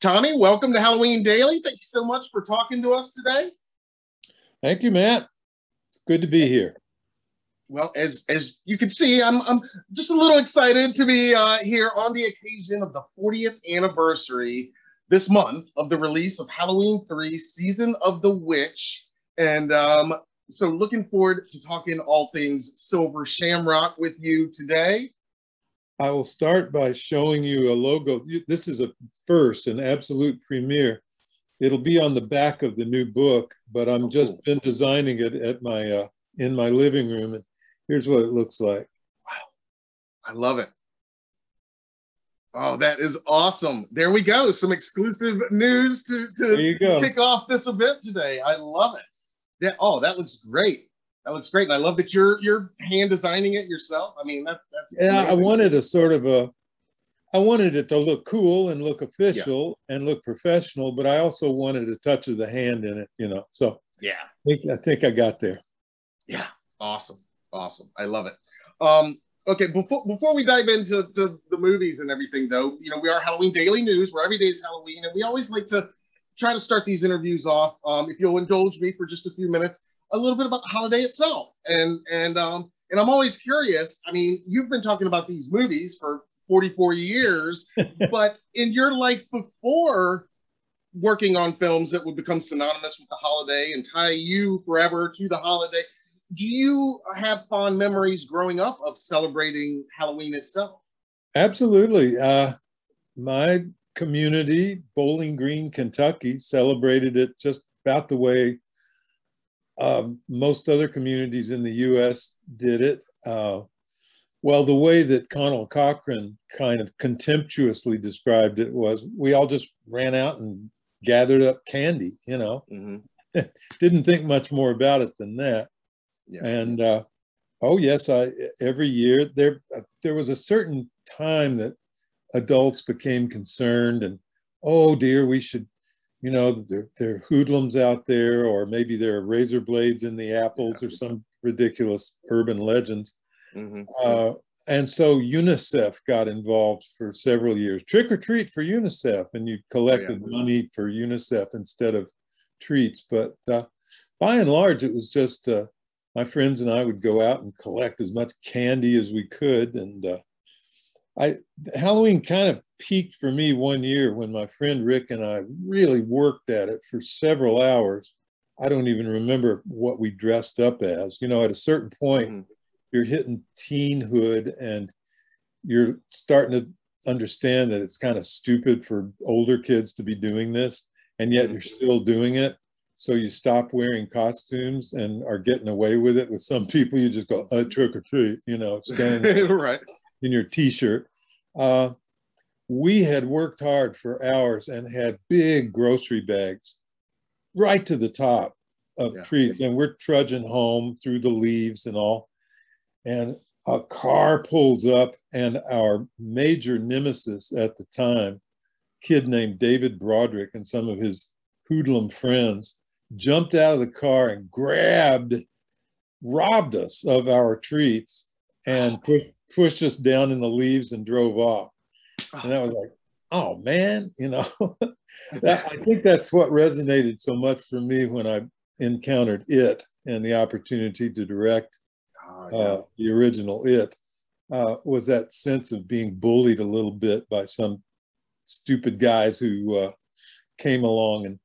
Tommy, welcome to Halloween Daily. Thank you so much for talking to us today. Thank you, Matt. It's good to be here. Well, as as you can see, I'm I'm just a little excited to be uh, here on the occasion of the 40th anniversary this month of the release of Halloween 3 Season of the Witch. And um, so looking forward to talking all things Silver Shamrock with you today. I will start by showing you a logo. This is a first, an absolute premiere. It'll be on the back of the new book, but I'm oh, just cool. been designing it at my uh, in my living room, and here's what it looks like. Wow, I love it. Oh, that is awesome. There we go. Some exclusive news to, to kick off this event today. I love it. That oh, that looks great. That looks great. And I love that you're you're hand designing it yourself. I mean, that, that's yeah, amazing. I wanted a sort of a I wanted it to look cool and look official yeah. and look professional, but I also wanted a touch of the hand in it, you know. So yeah, I think I, think I got there. Yeah, awesome, awesome. I love it. Um, Okay, before before we dive into to the movies and everything, though, you know, we are Halloween Daily News, where every day is Halloween, and we always like to try to start these interviews off. Um, if you'll indulge me for just a few minutes, a little bit about the holiday itself, and and um, and I'm always curious. I mean, you've been talking about these movies for 44 years, but in your life before working on films that would become synonymous with the holiday and tie you forever to the holiday do you have fond memories growing up of celebrating Halloween itself? Absolutely. Uh, my community, Bowling Green, Kentucky, celebrated it just about the way uh, most other communities in the U.S. did it. Uh, well, the way that Conal Cochran kind of contemptuously described it was we all just ran out and gathered up candy, you know. Mm-hmm. Didn't think much more about it than that. Yeah. And uh, oh yes, I every year there uh, there was a certain time that adults became concerned and oh dear, we should you know there there are hoodlums out there or maybe there are razor blades in the apples yeah. or some ridiculous urban legends. Mm-hmm. Uh, and so UNICEF got involved for several years. Trick or treat for UNICEF, and you collected oh, yeah. money for UNICEF instead of treats. But uh, by and large, it was just uh, my friends and I would go out and collect as much candy as we could. And uh, I Halloween kind of peaked for me one year when my friend Rick and I really worked at it for several hours. I don't even remember what we dressed up as. You know, at a certain point, mm-hmm. you're hitting teenhood and you're starting to understand that it's kind of stupid for older kids to be doing this, and yet you're mm-hmm. still doing it. So you stop wearing costumes and are getting away with it. With some people, you just go uh, trick or treat, you know, standing right in your t-shirt. Uh, we had worked hard for hours and had big grocery bags right to the top of yeah. trees, and we're trudging home through the leaves and all. And a car pulls up, and our major nemesis at the time, kid named David Broderick, and some of his hoodlum friends jumped out of the car and grabbed, robbed us of our treats and pushed, pushed us down in the leaves and drove off. And that was like, oh man, you know, that, I think that's what resonated so much for me when I encountered it and the opportunity to direct oh, yeah. uh, the original it uh, was that sense of being bullied a little bit by some stupid guys who uh, came along and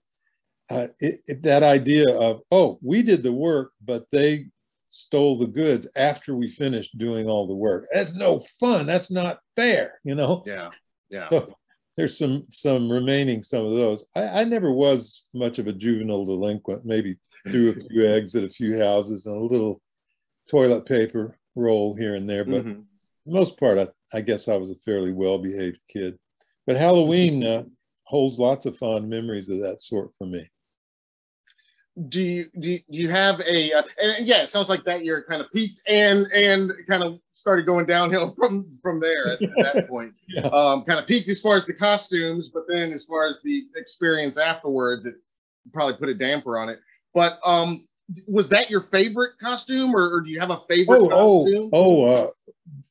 uh, it, it, that idea of oh we did the work but they stole the goods after we finished doing all the work. That's no fun. That's not fair you know? Yeah yeah. So there's some some remaining some of those. I, I never was much of a juvenile delinquent. Maybe threw a few eggs at a few houses and a little toilet paper roll here and there but mm-hmm. most part I, I guess i was a fairly well behaved kid. But halloween uh, holds lots of fond memories of that sort for me do you do you, do you have a uh, and yeah it sounds like that year kind of peaked and and kind of started going downhill from from there at, at that point yeah. um kind of peaked as far as the costumes but then as far as the experience afterwards it probably put a damper on it but um was that your favorite costume or, or do you have a favorite oh, oh costume oh, oh uh,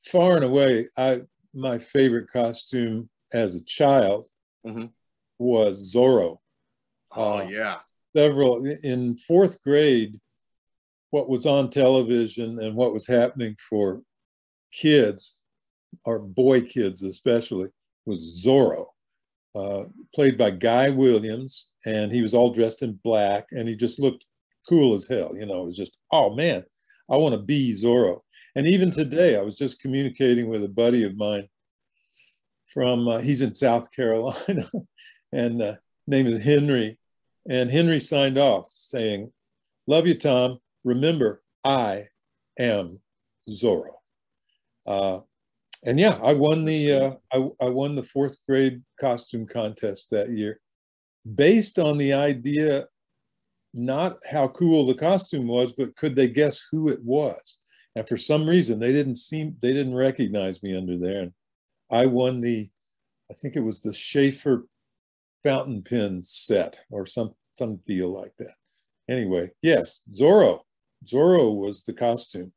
far and away i my favorite costume as a child mm-hmm. was Zorro. Oh uh, yeah. Several in fourth grade, what was on television and what was happening for kids, or boy kids especially, was Zorro, uh, played by Guy Williams, and he was all dressed in black, and he just looked cool as hell. You know, it was just, oh man, I want to be Zorro. And even today, I was just communicating with a buddy of mine from, uh, he's in South Carolina, and uh, name is Henry. And Henry signed off saying, Love you, Tom. Remember, I am Zorro. Uh, and yeah, I won the uh, I, I won the fourth grade costume contest that year, based on the idea, not how cool the costume was, but could they guess who it was? And for some reason, they didn't seem they didn't recognize me under there, and I won the, I think it was the Sheaffer fountain pen set or some some deal like that. Anyway, yes, Zorro. Zorro was the costume.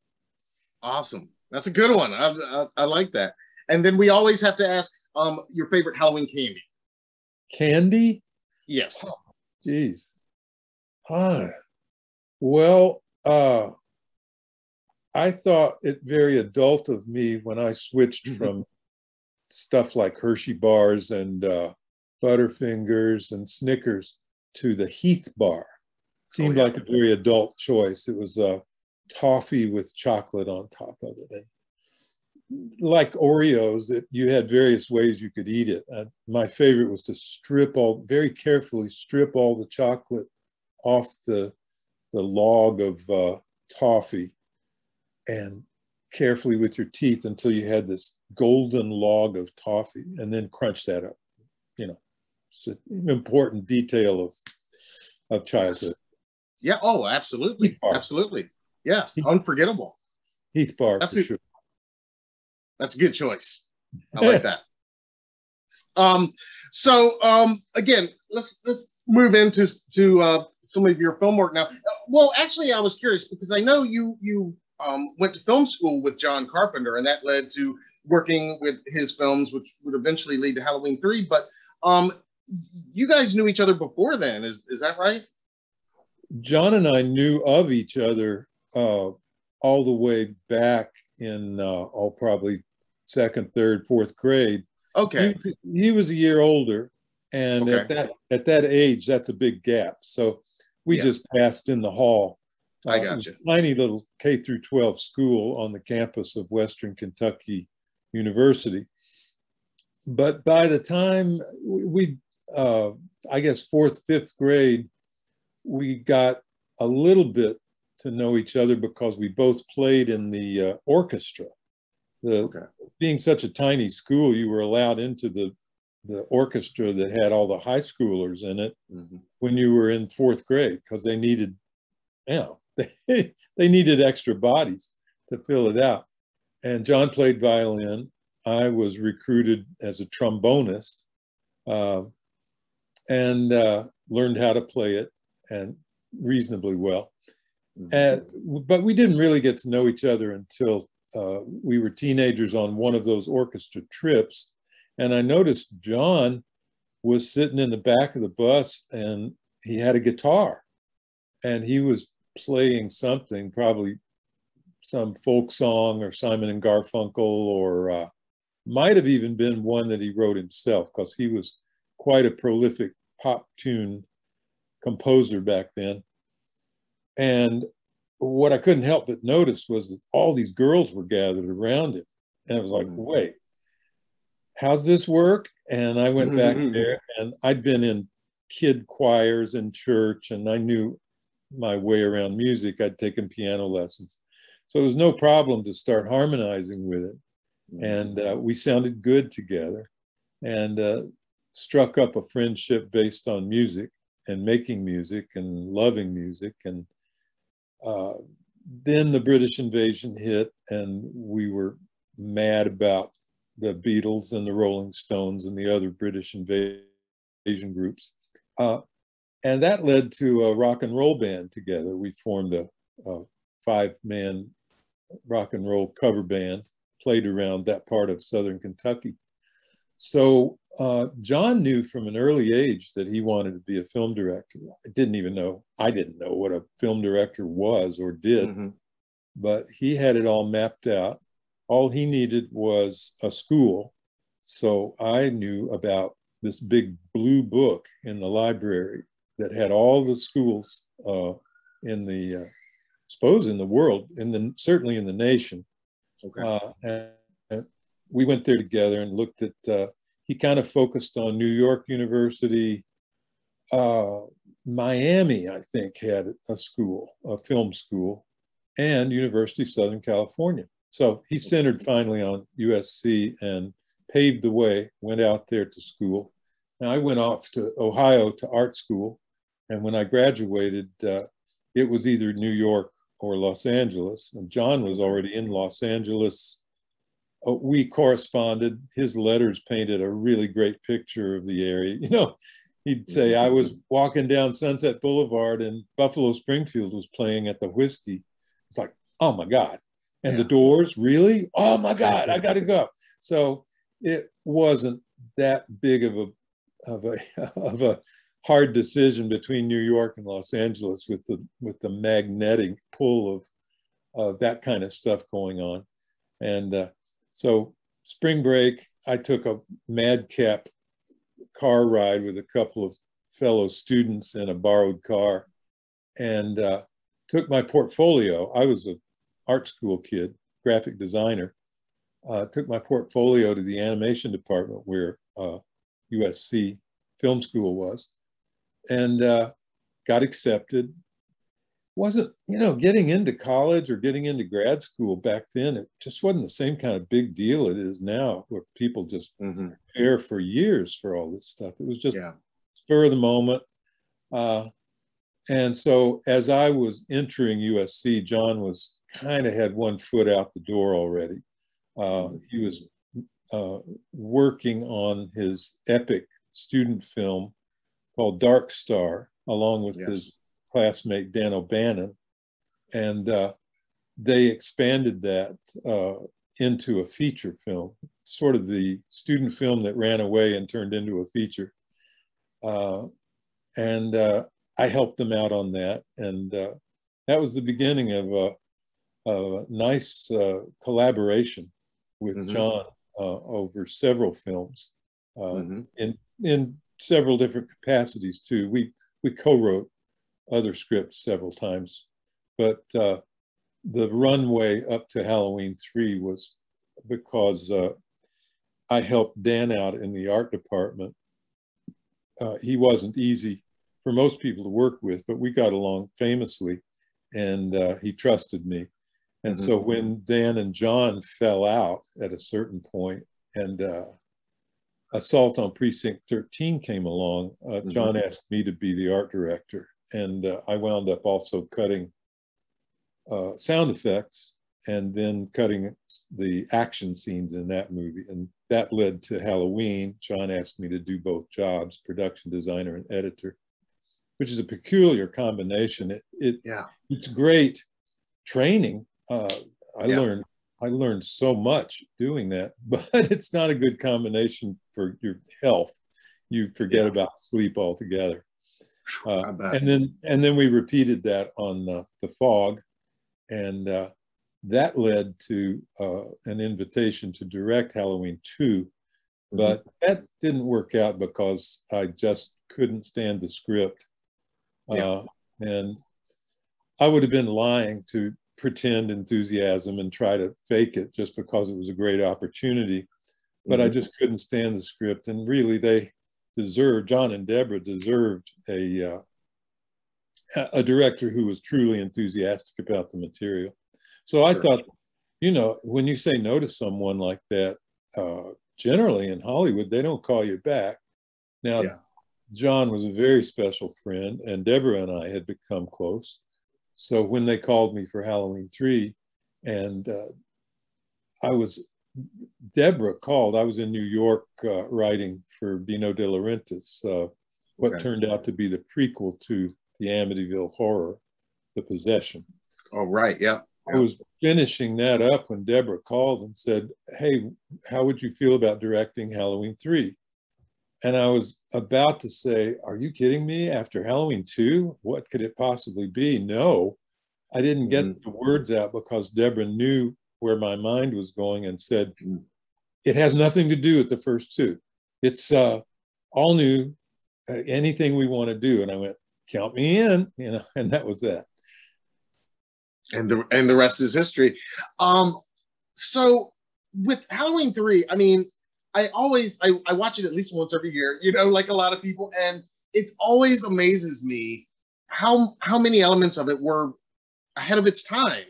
Awesome. That's a good one. I, I, I, like that. And then we always have to ask um, your favorite Halloween candy. Candy? Yes. Oh, geez. Huh. Well, uh, I thought it very adult of me when I switched from stuff like Hershey bars and uh, Butterfingers and Snickers to the Heath bar. Seemed oh, yeah. like a very adult choice. It was a uh, toffee with chocolate on top of it. And like Oreos, it, you had various ways you could eat it. Uh, my favorite was to strip all, very carefully strip all the chocolate off the, the log of uh, toffee and carefully with your teeth until you had this golden log of toffee and then crunch that up. It's an important detail of, of childhood. Yeah. Oh, absolutely. Absolutely. Yes, unforgettable. Heath Bar. That's a, sure. That's a good choice. I like that. Um, so um, again, let's let's move into to uh, some of your film work now. Well, actually, I was curious because I know you you um, went to film school with John Carpenter, and that led to working with his films, which would eventually lead to Halloween Three. But um, you guys knew each other before then, is is that right? John and I knew of each other uh, all the way back in uh, oh probably second, third, fourth grade. Okay. He, he was a year older, and okay. at that at that age, that's a big gap. So we yeah. just passed in the hall. I uh, got you. Tiny little K through 12 school on the campus of Western Kentucky University. But by the time we, uh, I guess fourth, fifth grade, we got a little bit to know each other because we both played in the uh, orchestra. The, okay. Being such a tiny school, you were allowed into the the orchestra that had all the high schoolers in it mm-hmm. when you were in fourth grade because they needed, you know, they, they needed extra bodies to fill it out. And John played violin. I was recruited as a trombonist uh, and uh, learned how to play it and reasonably well. Mm-hmm. but we didn't really get to know each other until uh, we were teenagers on one of those orchestra trips. And I noticed John was sitting in the back of the bus and he had a guitar and he was playing something, probably some folk song or Simon and Garfunkel, or uh, might have even been one that he wrote himself because he was quite a prolific pop tune composer back then. And what I couldn't help but notice was that all these girls were gathered around him. And I was like, mm-hmm. wait, how's this work? And I went back mm-hmm. there and I'd been in kid choirs in church and I knew my way around music. I'd taken piano lessons. So it was no problem to start harmonizing with it. Mm-hmm. And uh, we sounded good together and uh, struck up a friendship based on music and making music and loving music. And uh, then the British invasion hit, and we were mad about the Beatles and the Rolling Stones and the other British invasion groups. Uh, and that led to a rock and roll band together. We formed a, a five man rock and roll cover band, played around that part of Southern Kentucky. So uh, John knew from an early age that he wanted to be a film director. I didn't even know, I didn't know what a film director was or did, mm-hmm. but he had it all mapped out. All he needed was a school. So I knew about this big blue book in the library that had all the schools uh, in the, uh, suppose in the world, in the certainly in the nation. Okay. Uh, we went there together and looked at uh, he kind of focused on New York University. Uh, Miami, I think, had a school, a film school, and University of Southern California. So he centered finally on USC and paved the way, went out there to school. And I went off to Ohio to art school. And when I graduated, uh, it was either New York or Los Angeles. And John was already in Los Angeles uh, we corresponded. His letters painted a really great picture of the area. You know, he'd say, I was walking down Sunset Boulevard and Buffalo Springfield was playing at the Whisky. It's like, oh my God. And yeah. the doors, really? Oh my God, I got to go. So it wasn't that big of a, of a, of a hard decision between New York and Los Angeles with the, with the magnetic pull of, of that kind of stuff going on. And uh, so spring break, I took a madcap car ride with a couple of fellow students in a borrowed car and uh, took my portfolio. I was an art school kid, graphic designer. Uh, took my portfolio to the animation department where uh, USC Film School was and uh, got accepted wasn't, you know, getting into college or getting into grad school back then, it just wasn't the same kind of big deal it is now, where people just mm-hmm. prepare for years for all this stuff. It was just yeah. spur of the moment. Uh, and so as I was entering USC, John was kind of had one foot out the door already. Uh, he was uh, working on his epic student film called Dark Star, along with yes. his classmate Dan O'Bannon, and uh, they expanded that uh, into a feature film, sort of the student film that ran away and turned into a feature. Uh, and uh, I helped them out on that, and uh, that was the beginning of a, a nice uh, collaboration with mm-hmm. John over several films mm-hmm. in in several different capacities too. We we co-wrote other scripts several times. But uh, the runway up to Halloween 3 was because uh, I helped Dan out in the art department. Uh, he wasn't easy for most people to work with, but we got along famously and uh, he trusted me. And mm-hmm. so when Dan and John fell out at a certain point and uh, Assault on Precinct 13 came along, uh, John mm-hmm. asked me to be the art director and uh, I wound up also cutting uh, sound effects and then cutting the action scenes in that movie. And that led to Halloween. John asked me to do both jobs, production designer and editor, which is a peculiar combination. It, it yeah. it's great training. Uh, I yeah. learned I learned so much doing that, but it's not a good combination for your health. You forget yeah. about sleep altogether. Uh, and then and then we repeated that on the, the fog, and uh, that led to uh, an invitation to direct Halloween 2 mm-hmm. but that didn't work out because I just couldn't stand the script, yeah. Uh, and I would have been lying to pretend enthusiasm and try to fake it just because it was a great opportunity, but mm-hmm. I just couldn't stand the script, and really they deserved, John and Deborah deserved a, uh, a director who was truly enthusiastic about the material. So I thought, you know, when you say no to someone like that, uh, generally in Hollywood, they don't call you back. Now, yeah. John was a very special friend, and Deborah and I had become close. So when they called me for Halloween 3, and uh, I was Deborah called. I was in New York uh, writing for Dino De Laurentiis, uh, what okay. turned out to be the prequel to the Amityville Horror, The Possession. Oh, right. Yeah. I was finishing that up when Deborah called and said, Hey, how would you feel about directing Halloween 3? and I was about to say, Are you kidding me? After Halloween 2, what could it possibly be? No, I didn't get mm-hmm. the words out because Deborah knew where my mind was going and said, mm-hmm. It has nothing to do with the first two. It's uh, all new, uh, anything we want to do. And I went, Count me in, you know, and that was that. And the and the rest is history. Um, so with Halloween 3, I mean, I always I, I watch it at least once every year, you know, like a lot of people, and it always amazes me how how many elements of it were ahead of its time.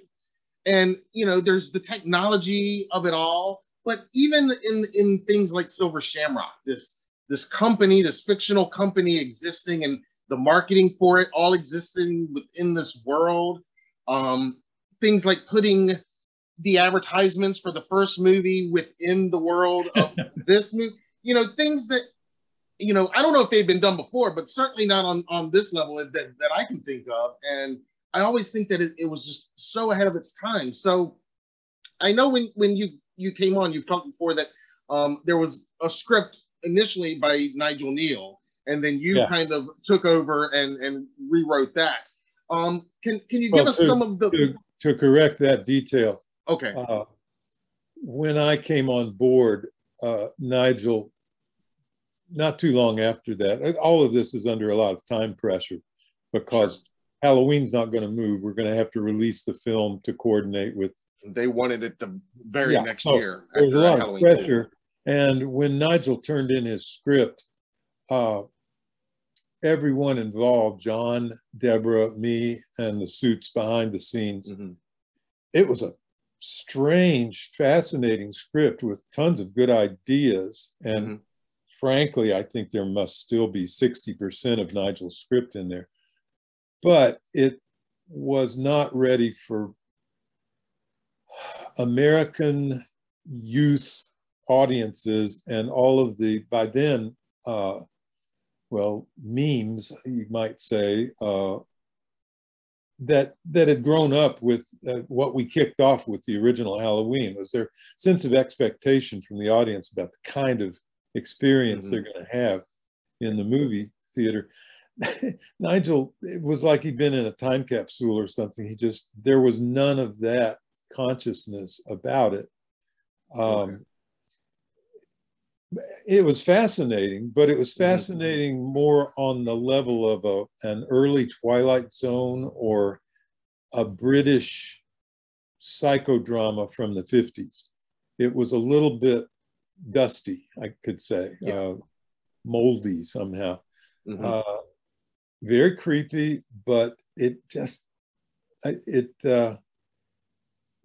And you know, there's the technology of it all, but even in in things like Silver Shamrock, this this company, this fictional company existing and the marketing for it all existing within this world. Um, things like putting the advertisements for the first movie within the world of this movie. You know, things that you know, I don't know if they've been done before, but certainly not on on this level that that I can think of. And I always think that it, it was just so ahead of its time. So I know when when you you came on, you've talked before that um, there was a script initially by Nigel Kneale, and then you yeah. kind of took over and and rewrote that. Um, can can you well, give us to, some of the to, to correct that detail? Okay. Uh, when I came on board, uh, Nigel, not too long after that, all of this is under a lot of time pressure because. Halloween's not going to move. We're going to have to release the film to coordinate with. They wanted it the very yeah, next oh, year. There was a lot Halloween of pressure. And when Nigel turned in his script, uh, everyone involved, John, Deborah, me, and the suits behind the scenes, mm-hmm. it was a strange, fascinating script with tons of good ideas. And mm-hmm. frankly, I think there must still be 60% of Nigel's script in there. But it was not ready for American youth audiences and all of the, by then, uh, well, memes, you might say, uh, that that had grown up with uh, what we kicked off with the original Halloween was their sense of expectation from the audience about the kind of experience mm-hmm. they're going to have in the movie theater. Nigel, it was like he'd been in a time capsule or something. He just there was none of that consciousness about it. Um, it was fascinating, but it was mm-hmm. fascinating more on the level of a, an early Twilight Zone or a British psychodrama from the 50s. It was a little bit dusty, I could say, yeah. uh, moldy somehow. Mm-hmm. Uh, very creepy, but it just, it, uh,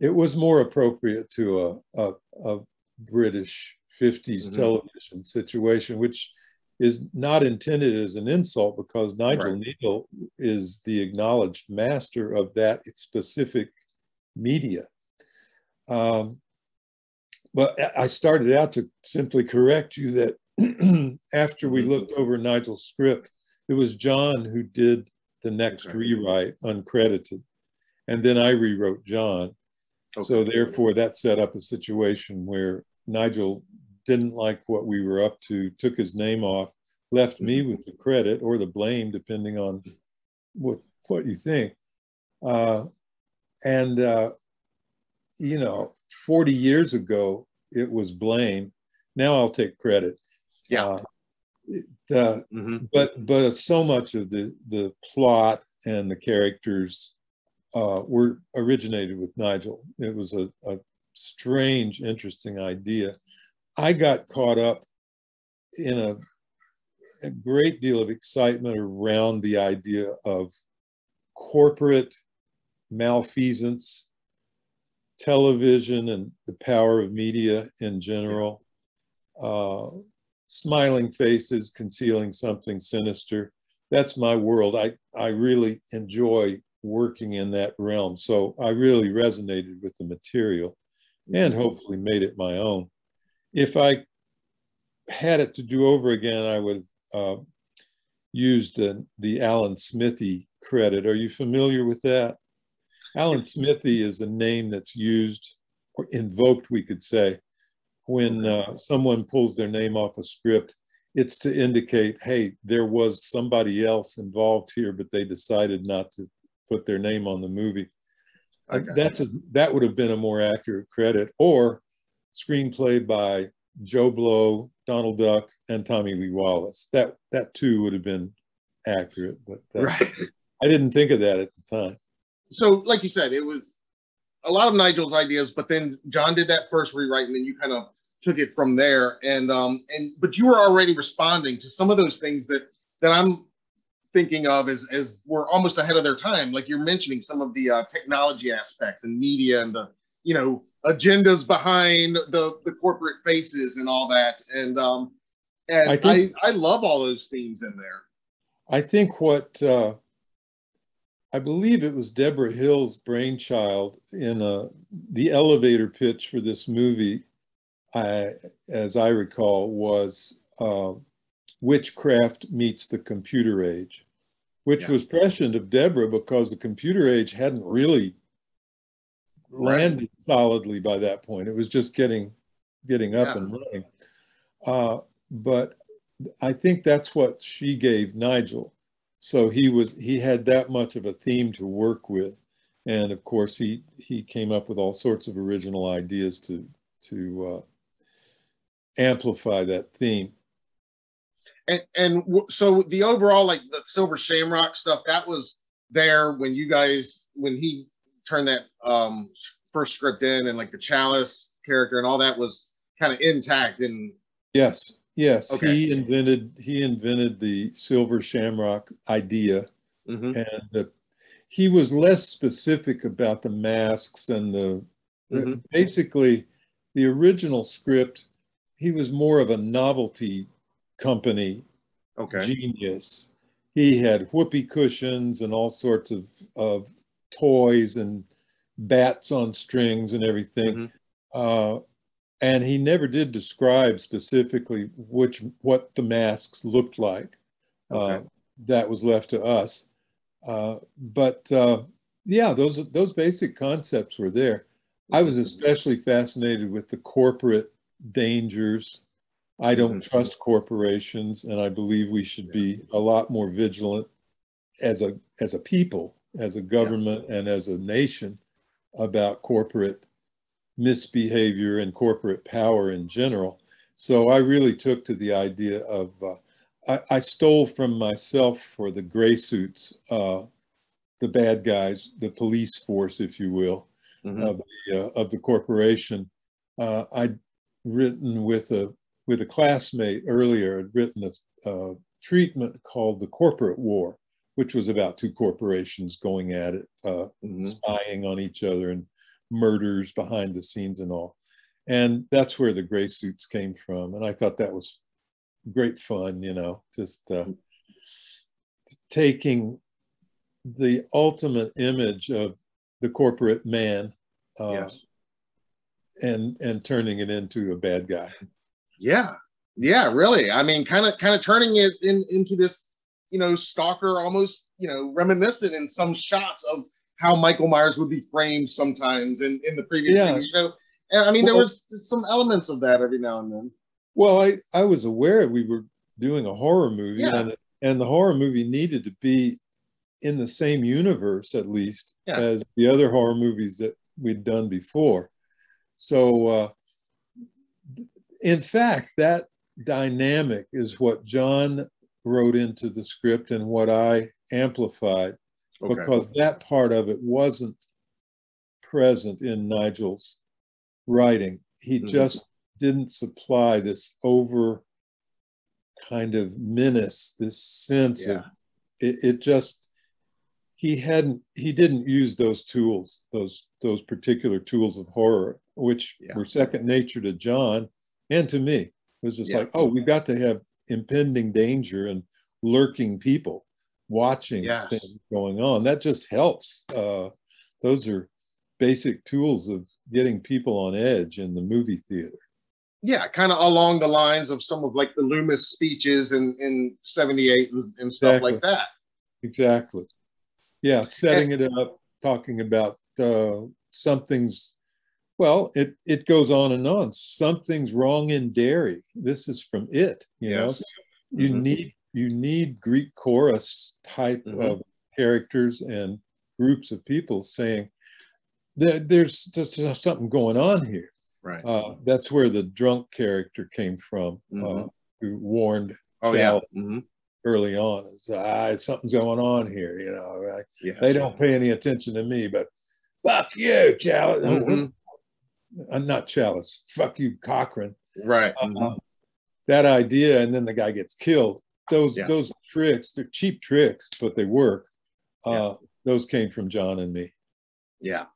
it was more appropriate to a, a, a British 50s mm-hmm. television situation, which is not intended as an insult because Nigel right. Kneale is the acknowledged master of that specific media. Um, but I started out to simply correct you that after we mm-hmm. looked over Nigel's script, it was John who did the next okay. rewrite uncredited. And then I rewrote John. Okay. So therefore that set up a situation where Nigel didn't like what we were up to, took his name off, left me mm-hmm. with the credit or the blame, depending on what what you think. Uh, and uh, you know, 40 years ago, it was blame. Now I'll take credit. Yeah. Uh, uh, mm-hmm. But but so much of the the plot and the characters uh, were originated with Nigel. It was a, a strange, interesting idea. I got caught up in a, a great deal of excitement around the idea of corporate malfeasance, television, and the power of media in general. Uh, smiling faces concealing something sinister. That's my world. I, I really enjoy working in that realm. So I really resonated with the material and hopefully made it my own if I had it to do over again, I would uh, use the, the Alan Smithee credit. Are you familiar with that? Alan Smithee is a name that's used or invoked, we could say, when uh, someone pulls their name off a script it's to indicate, hey, there was somebody else involved here, but they decided not to put their name on the movie. Okay. That's a, that would have been a more accurate credit, or screenplay by Joe Blow, Donald Duck, and Tommy Lee Wallace. That that too would have been accurate, but uh, right. I didn't think of that at the time. So, like you said, it was a lot of Nigel's ideas, but then John did that first rewrite, and then you kind of took it from there. And um, and but you were already responding to some of those things that that I'm thinking of as as we're almost ahead of their time. Like you're mentioning some of the uh, technology aspects and media and the you know agendas behind the the corporate faces and all that. And um, and I think, I, I love all those themes in there. I think what uh, I believe it was Deborah Hill's brainchild in a, uh, the elevator pitch for this movie, I, as I recall, was uh, Witchcraft Meets the Computer Age, which yeah. was prescient of Deborah because the computer age hadn't really landed right. solidly by that point. It was just getting getting up yeah. and running. Uh, but I think that's what she gave Nigel so he was he had that much of a theme to work with and of course he he came up with all sorts of original ideas to to uh, amplify that theme and and so the overall like the silver shamrock stuff that was there when you guys when he turned that um first script in and like the Challis character and all that was kind of intact and yes Yes, okay. he invented he invented the silver shamrock idea, mm-hmm. and the, he was less specific about the masks and the, mm-hmm. the basically the original script. He was more of a novelty company okay. genius. He had whoopee cushions and all sorts of of toys and bats on strings and everything. Mm-hmm. Uh, and he never did describe specifically which what the masks looked like. Okay. Uh, that was left to us. Uh, but uh, yeah, those those basic concepts were there. I was especially fascinated with the corporate dangers. I don't mm-hmm. trust corporations, and I believe we should be a lot more vigilant as a as a people, as a government, yeah. and as a nation about corporate misbehavior and corporate power in general. So I really took to the idea of, uh, I, I, stole from myself for the gray suits, uh, the bad guys, the police force, if you will, mm-hmm. of, the, uh, of the corporation. Uh, I'd written with a, with a classmate earlier, I'd written a, a treatment called The Corporate War, which was about two corporations going at it, uh, mm-hmm. spying on each other and murders behind the scenes and all. And that's where the gray suits came from. And I thought that was great fun, you know, just uh, taking the ultimate image of the corporate man uh, yes. And and turning it into a bad guy. Yeah, yeah, really. I mean, kind of kind of turning it in, into this, you know, stalker, almost, you know, reminiscent in some shots of how Michael Myers would be framed sometimes in, in the previous yeah. TV show. And I mean, well, there was some elements of that every now and then. Well, I, I was aware we were doing a horror movie yeah. and, and the horror movie needed to be in the same universe, at least, yeah. as the other horror movies that we'd done before. So, uh, in fact, that dynamic is what John wrote into the script and what I amplified okay. because that part of it wasn't present in Nigel's writing. He mm-hmm. just didn't supply this over kind of menace, this sense yeah. of it, it just he hadn't he didn't use those tools, those those particular tools of horror, which yeah. were second nature to John and to me. It was just yeah. like, oh, we've got to have impending danger and lurking people watching yes. things going on. That just helps. Uh, those are basic tools of getting people on edge in the movie theater. Yeah, kind of along the lines of some of like the Loomis speeches in, in 78 and, and stuff exactly. like that. Exactly. Yeah, setting and, it up, talking about uh, something's Well, it it goes on and on. Something's wrong in Derry. This is from it. You yes. know, you mm-hmm. need you need Greek chorus type mm-hmm. of characters and groups of people saying there, there's, there's something going on here. Right. Uh, that's where the drunk character came from, uh, mm-hmm. uh, who warned oh, yeah. Mm-hmm. early on. It's, ah, something's going on here. You know, right? Yes. they don't pay any attention to me, but fuck you, Challis. Mm-hmm. I'm not Challis. Fuck you, Cochran. Right. Uh, mm-hmm. that idea, and then the guy gets killed. Those yeah. those tricks, they're cheap tricks, but they work. Uh, yeah. Those came from John and me. Yeah.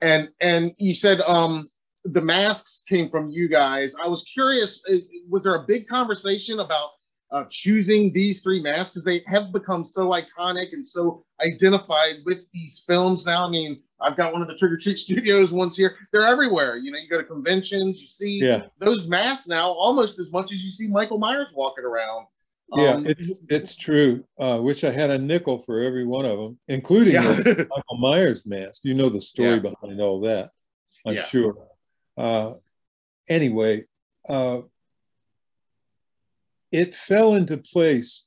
And and you said um the masks came from you guys. I was curious, uh, was there a big conversation about uh, choosing these three masks because they have become so iconic and so identified with these films now. I mean, I've got one of the Trick or Treat Studios ones here. They're everywhere. You know, you go to conventions, you see yeah. those masks now almost as much as you see Michael Myers walking around. Yeah, um, it's it's true. Uh, wish I had a nickel for every one of them, including yeah. Michael Myers mask. You know the story yeah. behind all that, I'm yeah. sure. Uh, anyway, uh, it fell into place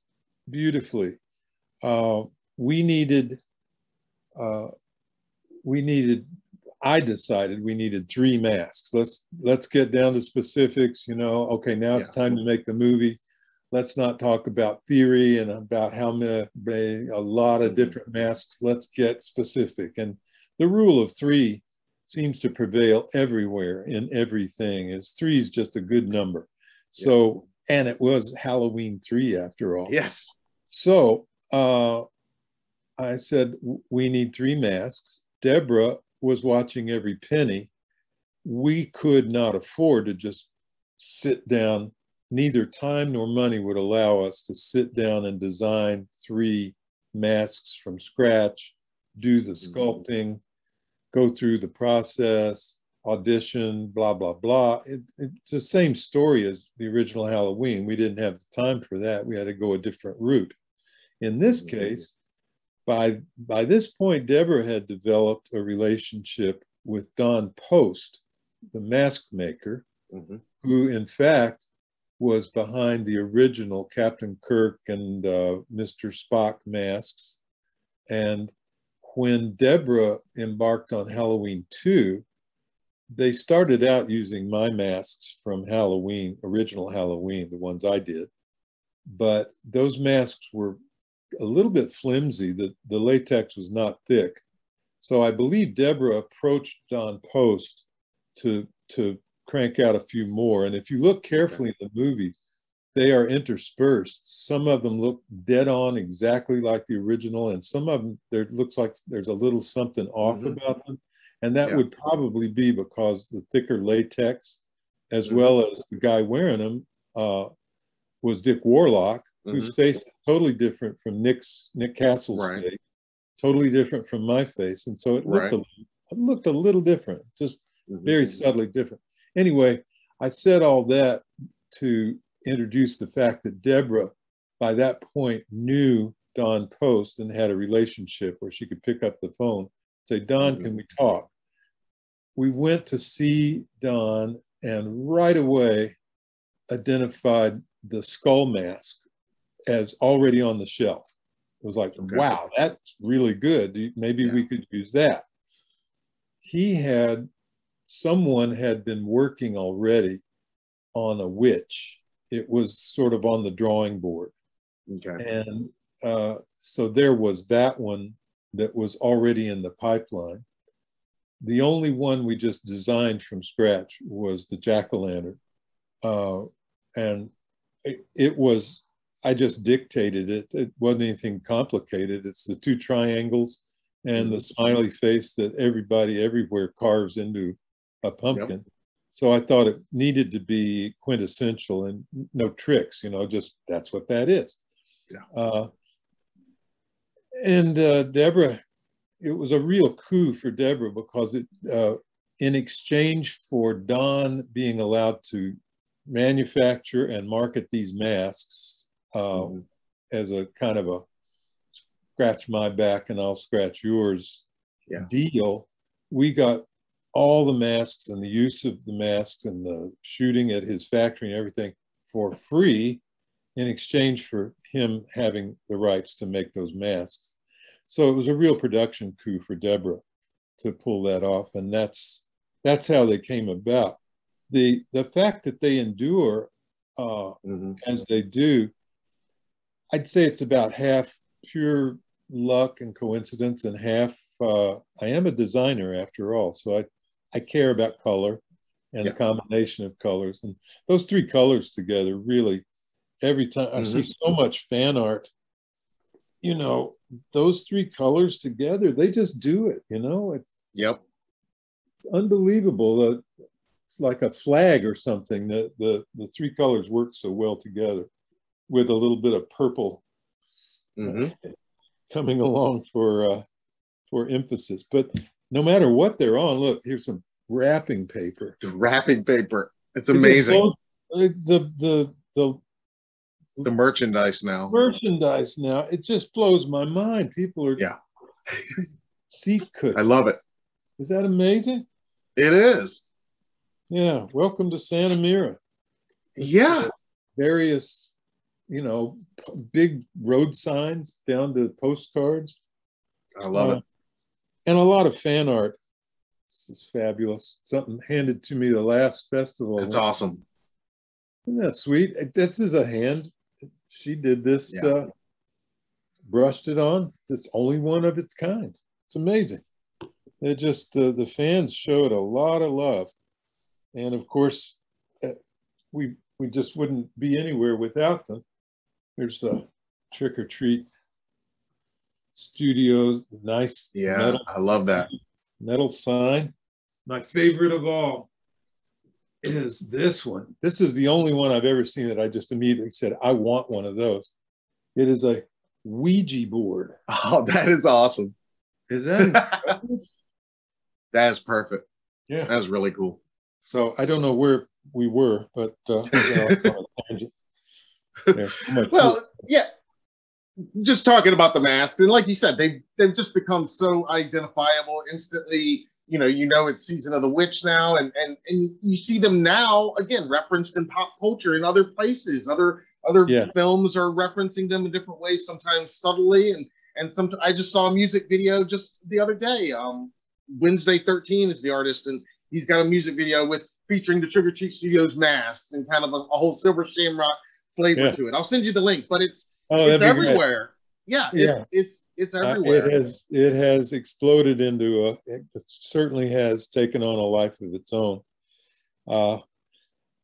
beautifully. Uh, we needed, uh, we needed. I decided we needed three masks. Let's let's get down to specifics. You know, okay, now it's time to make the movie let's not talk about theory and about how many a lot of mm-hmm. different masks let's get specific and the rule of three seems to prevail everywhere in everything is three is just a good number so. And it was halloween three after all. Yes. So uh, i said we need three masks. Deborah was watching every penny. We could not afford to just sit down. Neither time nor money would allow us to sit down and design three masks from scratch, do the mm-hmm. sculpting, go through the process, audition, blah, blah, blah. It, it's the same story as the original Halloween. We didn't have the time for that. We had to go a different route. In this mm-hmm. case, by, by this point, Deborah had developed a relationship with Don Post, the mask maker, mm-hmm. who in fact was behind the original Captain Kirk and uh, Mr. Spock masks. And when Deborah embarked on Halloween 2, they started out using my masks from Halloween, original Halloween, the ones I did. But those masks were a little bit flimsy. The, the latex was not thick. So I believe Deborah approached Don Post to, to crank out a few more. And if you look carefully in the movie, they are interspersed. Some of them look dead on exactly like the original, and some of them there looks like there's a little something off mm-hmm. about them. And that yeah. would probably be because the thicker latex, as mm-hmm. well as the guy wearing them, uh, was Dick Warlock, mm-hmm. whose face is totally different from Nick's Nick Castle's right. face, totally different from my face, and so it looked right. a, it looked a little different, just mm-hmm. very subtly different. Anyway, I said all that to introduce the fact that Deborah, by that point, knew Don Post and had a relationship where she could pick up the phone, say, Don, can we talk? We went to see Don and right away identified the skull mask as already on the shelf. It was like, okay. wow, that's really good. Maybe yeah. we could use that. He had someone had been working already on a witch. It was sort of on the drawing board. Okay. And uh, so there was that one that was already in the pipeline. The only one we just designed from scratch was the jack o' lantern. Uh, and it, it, was, I just dictated it. It wasn't anything complicated. It's the two triangles and the mm-hmm. smiley face that everybody everywhere carves into a pumpkin. Yep. So I thought it needed to be quintessential and no tricks, you know, just that's what that is. Yeah. Uh, and uh, Deborah, it was a real coup for Deborah because it, uh, in exchange for Don being allowed to manufacture and market these masks uh, mm-hmm. as a kind of a scratch my back and I'll scratch yours yeah. deal, we got all the masks and the use of the masks and the shooting at his factory and everything for free in exchange for him having the rights to make those masks. So it was a real production coup for Deborah to pull that off, and that's that's how they came about. the The fact that they endure uh, mm-hmm. as they do, I'd say it's about half pure luck and coincidence, and half uh, I am a designer after all, so I I care about color and yeah. the combination of colors, and those three colors together really. Every time I mm-hmm. see so much fan art, you know, those three colors together, they just do it. You know, it, yep, it's unbelievable. That it's like a flag or something. that the the three colors work so well together, with a little bit of purple mm-hmm. coming along for uh, for emphasis. But no matter what they're on, look here's some wrapping paper. The wrapping paper. It's amazing. the the the the merchandise now. Merchandise now. It just blows my mind. People are yeah. seat cut. I love it. Is that amazing? It is. Yeah. Welcome to Santa Mira. Yeah. various, you know, big road signs down to postcards. I love uh, it. And a lot of fan art. This is fabulous. Something handed to me the last festival. That's awesome. Isn't that sweet? This is a hand. She did this, yeah. uh, brushed it on. It's only one of its kind. It's amazing it just uh, the fans showed a lot of love, and of course, uh, we we just wouldn't be anywhere without them. There's a trick or treat studios, nice. Yeah, metal, I love that metal sign. My favorite of all is this one. This is the only one I've ever seen that I just immediately said, I want one of those. It is a Ouija board. Oh, that is awesome. Is that That is perfect. Yeah. That's really cool. So I don't know where we were, but uh, yeah, well, yeah. Just talking about the masks, and like you said, they they've just become so identifiable instantly. You know, you know it's season of the witch now, and and and you see them now again referenced in pop culture in other places. Other other yeah. films are referencing them in different ways, sometimes subtly, and and some. I just saw a music video just the other day. Um, Wednesday 13 is the artist, and he's got a music video with featuring the Trick or Treat Studios masks and kind of a, a whole Silver Shamrock flavor yeah. to it. I'll send you the link, but it's oh, it's everywhere. Yeah, it's, yeah, it's it's everywhere. Uh, it has it has exploded into a. It certainly has taken on a life of its own. Uh,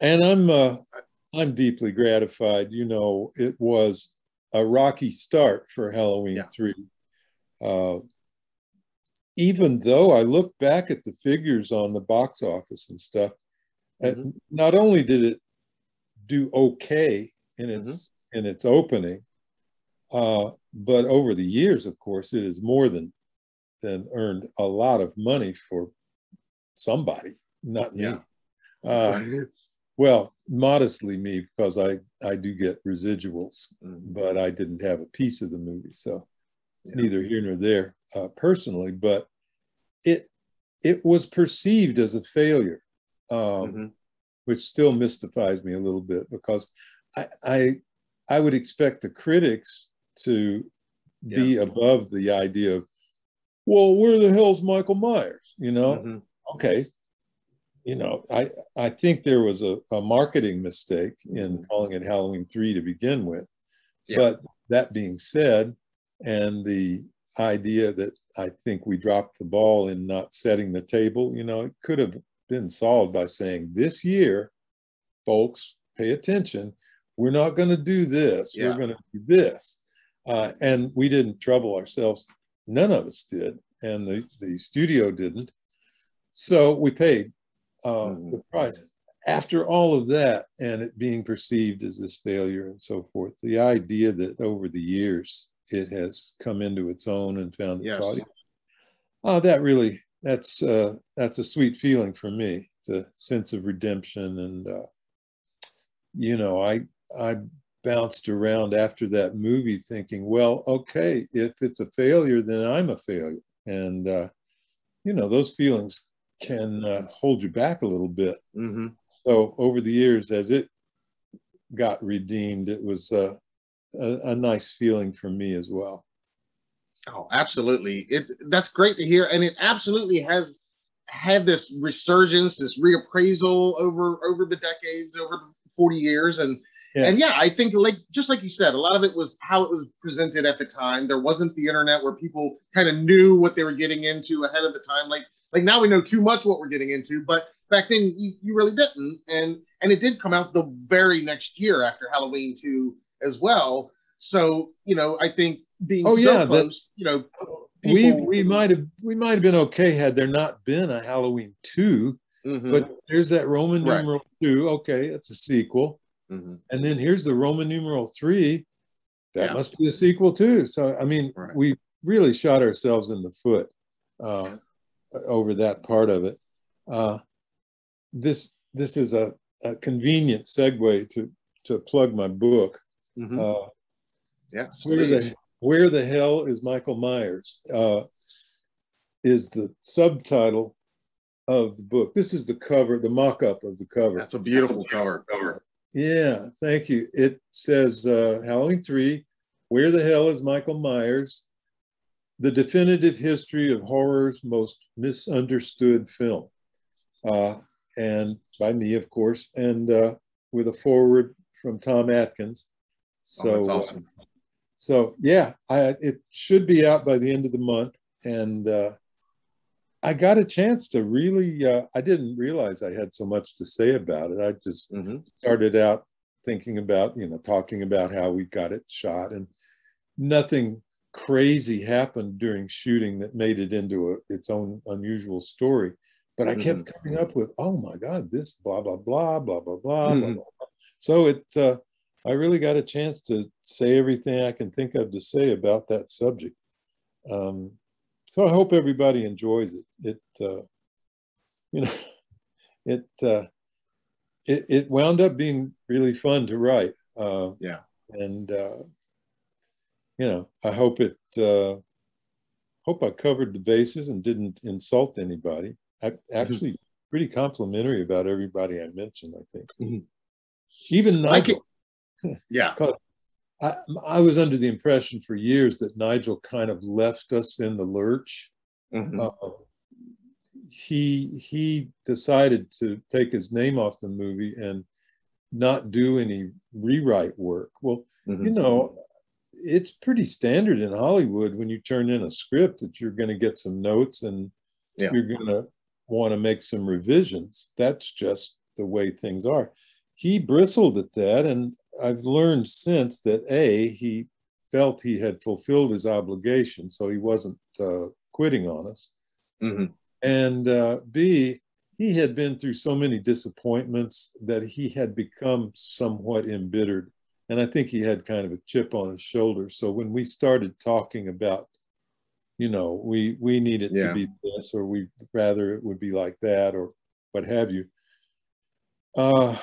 and I'm uh, I'm deeply gratified. You know, it was a rocky start for Halloween yeah. three. Uh, even though I look back at the figures on the box office and stuff, mm-hmm. not only did it do okay in its mm-hmm. in its opening, uh, but over the years, of course, it has more than than earned a lot of money for somebody, not me. Yeah. Uh, well, modestly me because I I do get residuals, mm-hmm. but I didn't have a piece of the movie, so it's yeah. neither here nor there uh, personally, but it it was perceived as a failure, um, mm-hmm. which still mystifies me a little bit because I I, I would expect the critics to yeah. be above the idea of, well, where the hell's Michael Myers? You know, mm-hmm. okay, you know, I I think there was a, a marketing mistake in mm-hmm. calling it Halloween three to begin with, yeah. but that being said, and the idea that I think we dropped the ball in not setting the table. You know, it could have been solved by saying this year, folks, pay attention. We're not going to do this. Yeah. We're going to do this. Uh, and we didn't trouble ourselves. None of us did. And the, the studio didn't. So we paid mm-hmm. the price. After all of that, and it being perceived as this failure and so forth, the idea that over the years it has come into its own and found its yes. audience. Oh, that really that's uh, that's a sweet feeling for me. It's a sense of redemption, and uh, you know, I I bounced around after that movie thinking, well, okay, if it's a failure, then I'm a failure, and uh, you know, those feelings can uh, hold you back a little bit. Mm-hmm. So over the years, as it got redeemed, it was uh, a, a nice feeling for me as well. Oh, absolutely. It that's great to hear, and it absolutely has had this resurgence, this reappraisal over over the decades, over the forty years, and yeah. and yeah, I think like just like you said, a lot of it was how it was presented at the time. There wasn't the internet where people kind of knew what they were getting into ahead of the time. Like like now we know too much what we're getting into, but back then you, you really didn't, and and it did come out the very next year after Halloween two as well. So you know, I think being oh, so yeah, close, you know, people... we we might have we might have been okay had there not been a Halloween 2 mm-hmm. But there's that Roman right. numeral two. Okay, it's a sequel, mm-hmm. and then here's the Roman numeral three. That yeah. must be a sequel too. So I mean, right. we really shot ourselves in the foot uh, over that part of it. Uh, this this is a, a convenient segue to to plug my book. Mm-hmm. Uh, yeah, where the, where the hell is Michael Myers? Uh, is the subtitle of the book. This is the cover, the mock-up of the cover. That's a beautiful cover. Cover. Yeah, thank you. It says uh, Halloween three. Where the hell is Michael Myers? The definitive history of horror's most misunderstood film. Uh, and by me, of course, and uh, with a foreword from Tom Atkins. So oh, that's uh, awesome. So yeah, I, it should be out by the end of the month, and uh, I got a chance to really. Uh, I didn't realize I had so much to say about it. I just mm-hmm. started out thinking about, you know, talking about how we got it shot, and nothing crazy happened during shooting that made it into a, its own unusual story. But I kept mm-hmm. coming up with, oh my God, this blah blah blah blah blah blah. Mm-hmm. blah, blah. So it, uh, I really got a chance to say everything I can think of to say about that subject. Um, so I hope everybody enjoys it. It, uh, you know, it, uh, it it wound up being really fun to write. Uh, yeah, and uh, you know, I hope it. Uh, hope I covered the bases and didn't insult anybody. I, actually mm-hmm. pretty complimentary about everybody I mentioned. I think mm-hmm. even Nigel. yeah, I, I was under the impression for years that Nigel kind of left us in the lurch. Mm-hmm. Uh, he he decided to take his name off the movie and not do any rewrite work. Well, mm-hmm. you know, it's pretty standard in Hollywood when you turn in a script that you're going to get some notes and yeah. you're going to want to make some revisions. That's just the way things are. He bristled at that, and I've learned since that A, he felt he had fulfilled his obligation, so he wasn't uh, quitting on us. Mm-hmm. And uh, B, he had been through so many disappointments that he had become somewhat embittered. And I think he had kind of a chip on his shoulder. So when we started talking about you know, we we need it yeah. to be this, or we rather it would be like that, or what have you. Uh,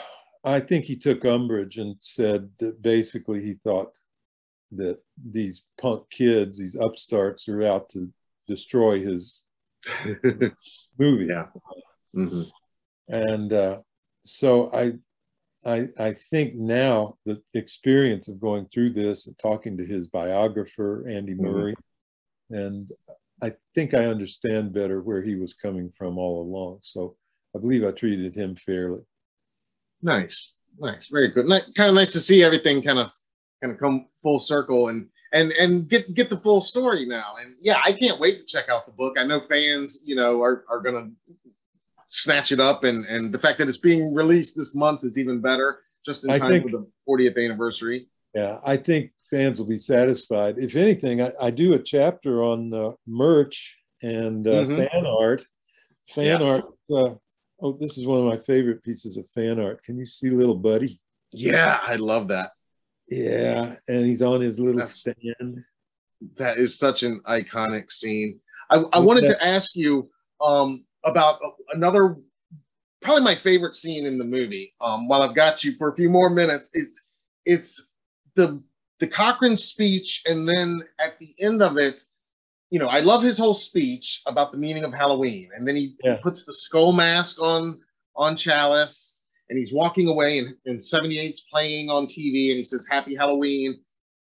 I think he took umbrage and said that basically he thought that these punk kids, these upstarts, are out to destroy his movie. Yeah. Mm-hmm. And uh, so I, I, I think now the experience of going through this and talking to his biographer Andy mm-hmm. Murray, and I think I understand better where he was coming from all along. So I believe I treated him fairly. Nice, nice, very good. kind of nice to see everything kind of kind of come full circle and and and get get the full story now. And yeah, I can't wait to check out the book. I know fans, you know, are are gonna snatch it up, and and the fact that it's being released this month is even better, just in time think, for the 40th anniversary. Yeah, I think fans will be satisfied. If anything, I, I do a chapter on uh, merch and uh, mm-hmm. fan art. Fan yeah. art. Uh, oh, this is one of my favorite pieces of fan art. Can you see little buddy? Yeah, I love that. Yeah, and he's on his little That's, stand. That is such an iconic scene. I, I wanted that? to ask you um, about another, probably my favorite scene in the movie. Um, while I've got you for a few more minutes, it's it's the the Cochran speech, and then at the end of it, you know, I love his whole speech about the meaning of Halloween, and then he, Yeah. he puts the skull mask on on Challis, and he's walking away, and, and 78's playing on TV, and he says Happy Halloween,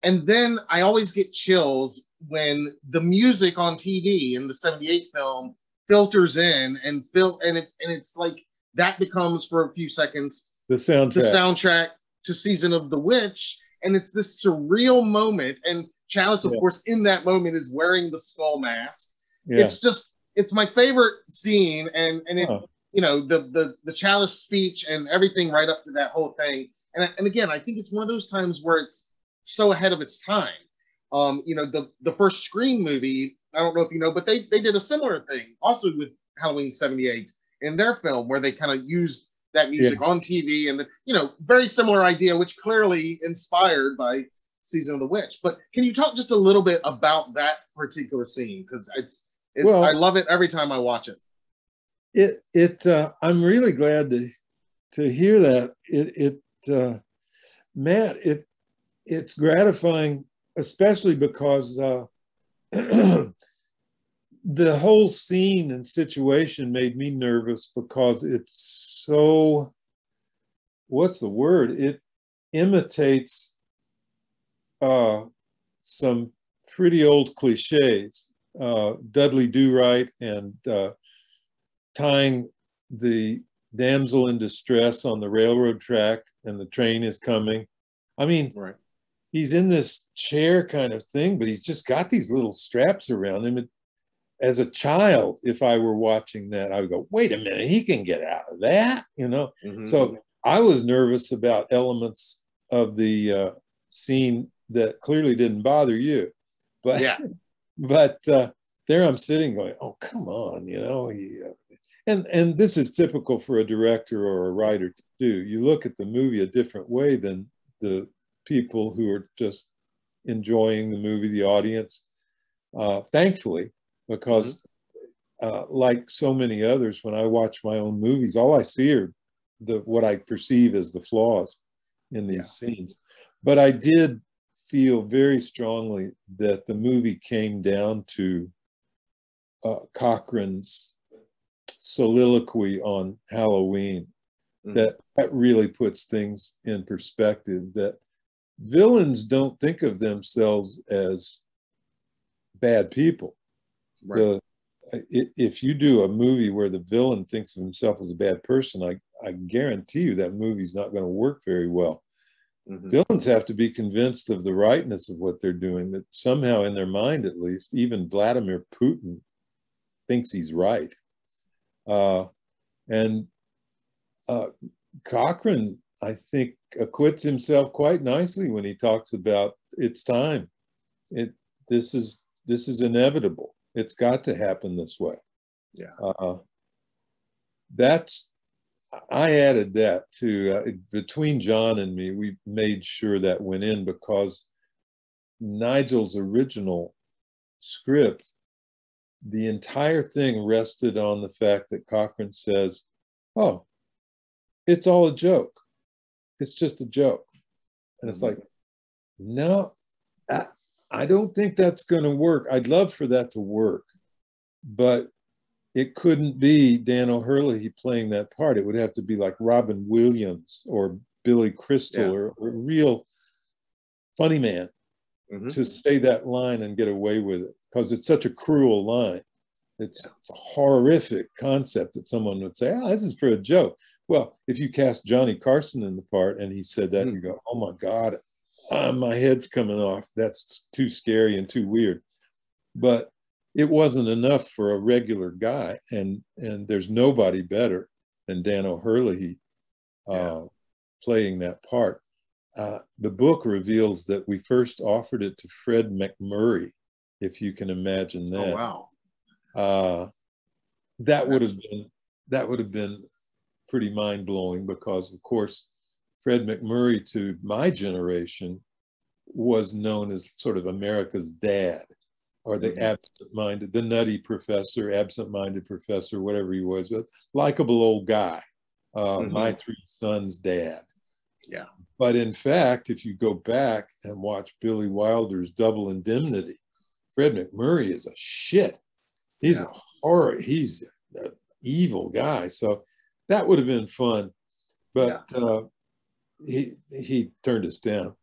and then I always get chills when the music on TV in the 78 film filters in and fil- and it and it's like that becomes for a few seconds The soundtrack. the soundtrack to season of the witch and it's this surreal moment and Challis of Yeah. course in that moment is wearing the skull mask yeah. it's just it's my favorite scene and and it Huh. you know the the the Challis speech and everything right up to that whole thing and and again i think it's one of those times where it's so ahead of its time um you know the the first scream movie i don't know if you know but they they did a similar thing also with halloween 78 in their film where they kind of used that music on tv and the, you know very similar idea which clearly inspired by season of the witch. But can you talk just a little bit about that particular scene? Because it's it, Well- i love it every time i watch it. It it uh, i'm really glad to to hear that. It it uh, matt it it's gratifying especially because uh, the whole scene and situation made me nervous because it's so what's the word? It imitates uh, some pretty old cliches uh, dudley do right and uh, tying the damsel in distress on the railroad track and the train is coming. I mean, right he's in this chair kind of thing, but he's just got these little straps around him. It- As a child, if I were watching that, I would go, wait a minute, he can get out of that, you know? Mhm. So I was nervous about elements of the uh, scene that clearly didn't bother you. But yeah but uh, there I'm sitting going, oh come on, you know. He, uh, and and this is typical for a director or a writer to do. You look at the movie a different way than the people who are just enjoying the movie, the audience. Uh, thankfully, because uh, like so many others, when I watch my own movies, all I see are the what I perceive as the flaws in these scenes. But I did feel very strongly that the movie came down to uh, Cochran's soliloquy on Halloween. Mhm. That that really puts things in perspective. That villains don't think of themselves as bad people. right The if you do a movie where the villain thinks of himself as a bad person, I I guarantee you that movie's not going to work very well Mhm. villains have to be convinced of the rightness of what they're doing that somehow in their mind at least even vladimir putin thinks he's right uh, and uh, Cochran i think acquits himself quite nicely when he talks about it's time it this is this is inevitable it's got to happen this way Yeah. uh, that's I added that to uh, between John and me. We made sure that went in because Nigel's original script, the entire thing rested on the fact that Cochran says, "Oh, it's all a joke. It's just a joke," and it's Mhm. like, no, I, I don't think that's going to work. I'd love for that to work, but it couldn't be Dan O'Herlihy playing that part. It would have to be like Robin Williams or Billy Crystal Yeah. or, or a real funny man Mhm. to say that line and get away with it because it's such a cruel line. It's, it's a horrific concept that someone would say, oh, this is for a joke. Well, if you cast Johnny Carson in the part and he said that, Mhm. you go, oh my God, ah, my head's coming off. That's too scary and too weird. But it wasn't enough for a regular guy. And, and there's nobody better than Dan O'Herlihy uh, Yeah. playing that part. Uh, the book reveals that we first offered it to Fred MacMurray, if you can imagine that. oh wow Uh, that would have been that would have been pretty mind blowing because, of course, Fred MacMurray to my generation was known as sort of America's dad, or the Mhm. absent-minded, the nutty professor, absent-minded professor, whatever he was, but likable old guy. Uh, Mhm. My three sons' dad. Yeah. But in fact, if you go back and watch Billy Wilder's Double Indemnity, Fred MacMurray is a shit. He's yeah. a horror. He's an evil guy. So that would have been fun, but yeah. uh, he he turned us down.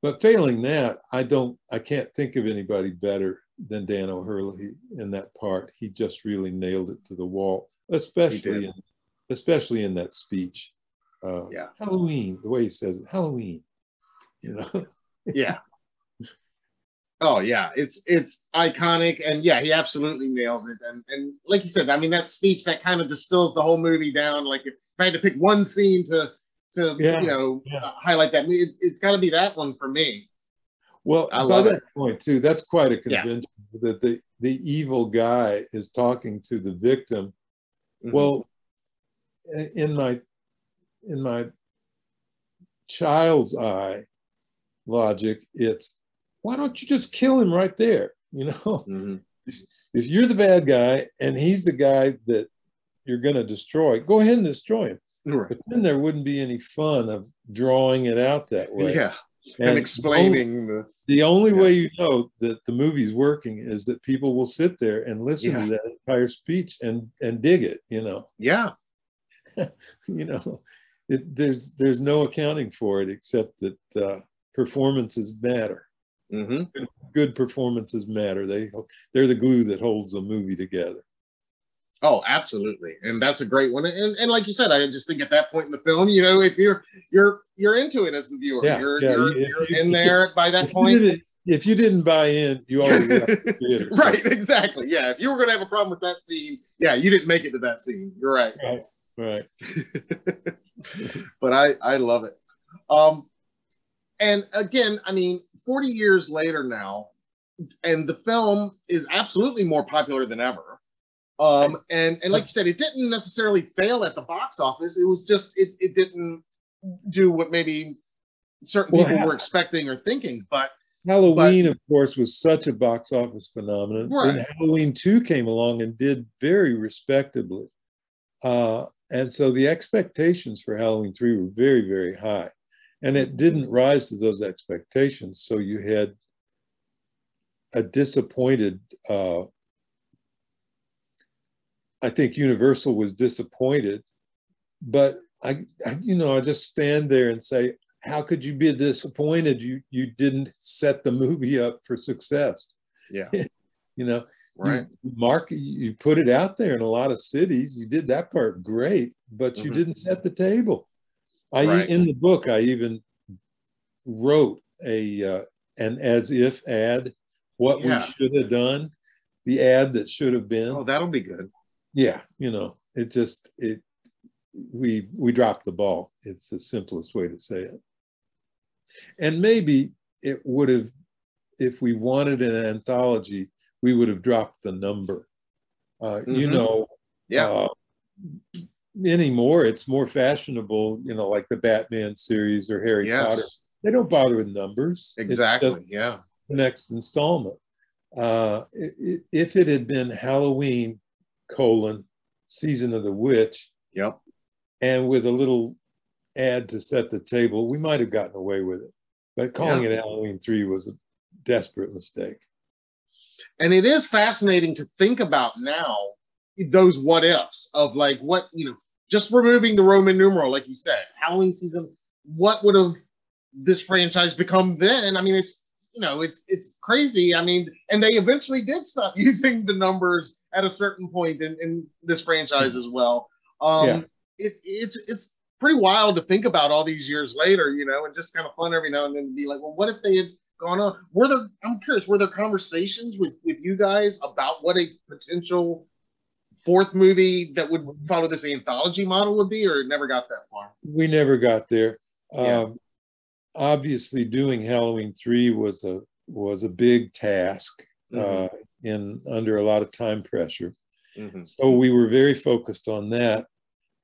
But failing that, I don't. I can't think of anybody better than Dan O'Herlihy in that part. He just really nailed it to the wall, especially in, especially in that speech. Uh, yeah, Halloween. The way he says it, Halloween. You know. yeah. Oh yeah, it's it's iconic, and yeah, he absolutely nails it. And and like you said, I mean that speech that kind of distills the whole movie down. Like if I had to pick one scene to to yeah, you know yeah. highlight that, it's it's got to be that one for me. Well, I by that it. point too, that's quite a convention yeah. that the the evil guy is talking to the victim. Mm-hmm. Well, in my in my child's eye logic, it's why don't you just kill him right there? You know, mm-hmm. if you're the bad guy and he's the guy that you're going to destroy, go ahead and destroy him. Right. But then there wouldn't be any fun of drawing it out that way. Yeah. And, and explaining the, the only yeah. way you know that the movie's working is that people will sit there and listen yeah. to that entire speech and and dig it you know yeah you know it, there's there's no accounting for it except that uh, performances matter mm-hmm. good, good performances matter they they're the glue that holds the movie together Oh, absolutely, and that's a great one. And, and like you said, I just think at that point in the film, you know, if you're you're you're into it as the viewer, yeah, you're, yeah. you're, you're you, in there by that point. You if you didn't buy in, you already theater, right, so. exactly. Yeah, if you were going to have a problem with that scene, yeah, you didn't make it to that scene. You're right. Right. Right. but I I love it. Um, and again, I mean, 40 years later now, and the film is absolutely more popular than ever um, and and like you said, it didn't necessarily fail at the box office. It was just it it didn't do what maybe certain well, people were expecting or thinking. But Halloween, but, of course, was such a box office phenomenon. Right. And Halloween two came along and did very respectably. Uh, and so the expectations for Halloween three were very very high, and it didn't rise to those expectations. So you had a disappointed uh, I think Universal was disappointed, but I, I, you know, I just stand there and say, how could you be disappointed? You you didn't set the movie up for success. Yeah, you know, right? You mark, you put it out there in a lot of cities. You did that part great, but you mm-hmm. didn't set the table. I right. in the book I even wrote a uh, an as if ad, what yeah. we should have done, the ad that should have been. Oh, that'll be good yeah you know it just it we we dropped the ball. It's the simplest way to say it. And maybe it would have if we wanted an anthology we would have dropped the number. Uh, mm-hmm. you know yeah. uh, anymore it's more fashionable you know like the batman series or harry yes. potter. They don't bother with numbers. Exactly yeah. the next installment. Uh, if it had been halloween colon season of the witch. Yep. And with a little ad to set the table, we might have gotten away with it. But calling yeah. it Halloween 3 was a desperate mistake. And it is fascinating to think about now those what ifs of like what, you know, just removing the Roman numeral, like you said, Halloween season, what would have this franchise become then? I mean, it's you know, it's it's crazy. I mean, and they eventually did stop using the numbers at a certain point in, in this franchise as well. Um, yeah. it, it's it's pretty wild to think about all these years later, you know, and just kind of fun every now and then to be like, well, what if they had gone on? Were there? I'm curious. Were there conversations with with you guys about what a potential fourth movie that would follow this anthology model would be, or it never got that far? We never got there. Yeah. Um, obviously, doing Halloween three was a was a big task. Mm-hmm. Uh, in under a lot of time pressure. Mm-hmm. So we were very focused on that.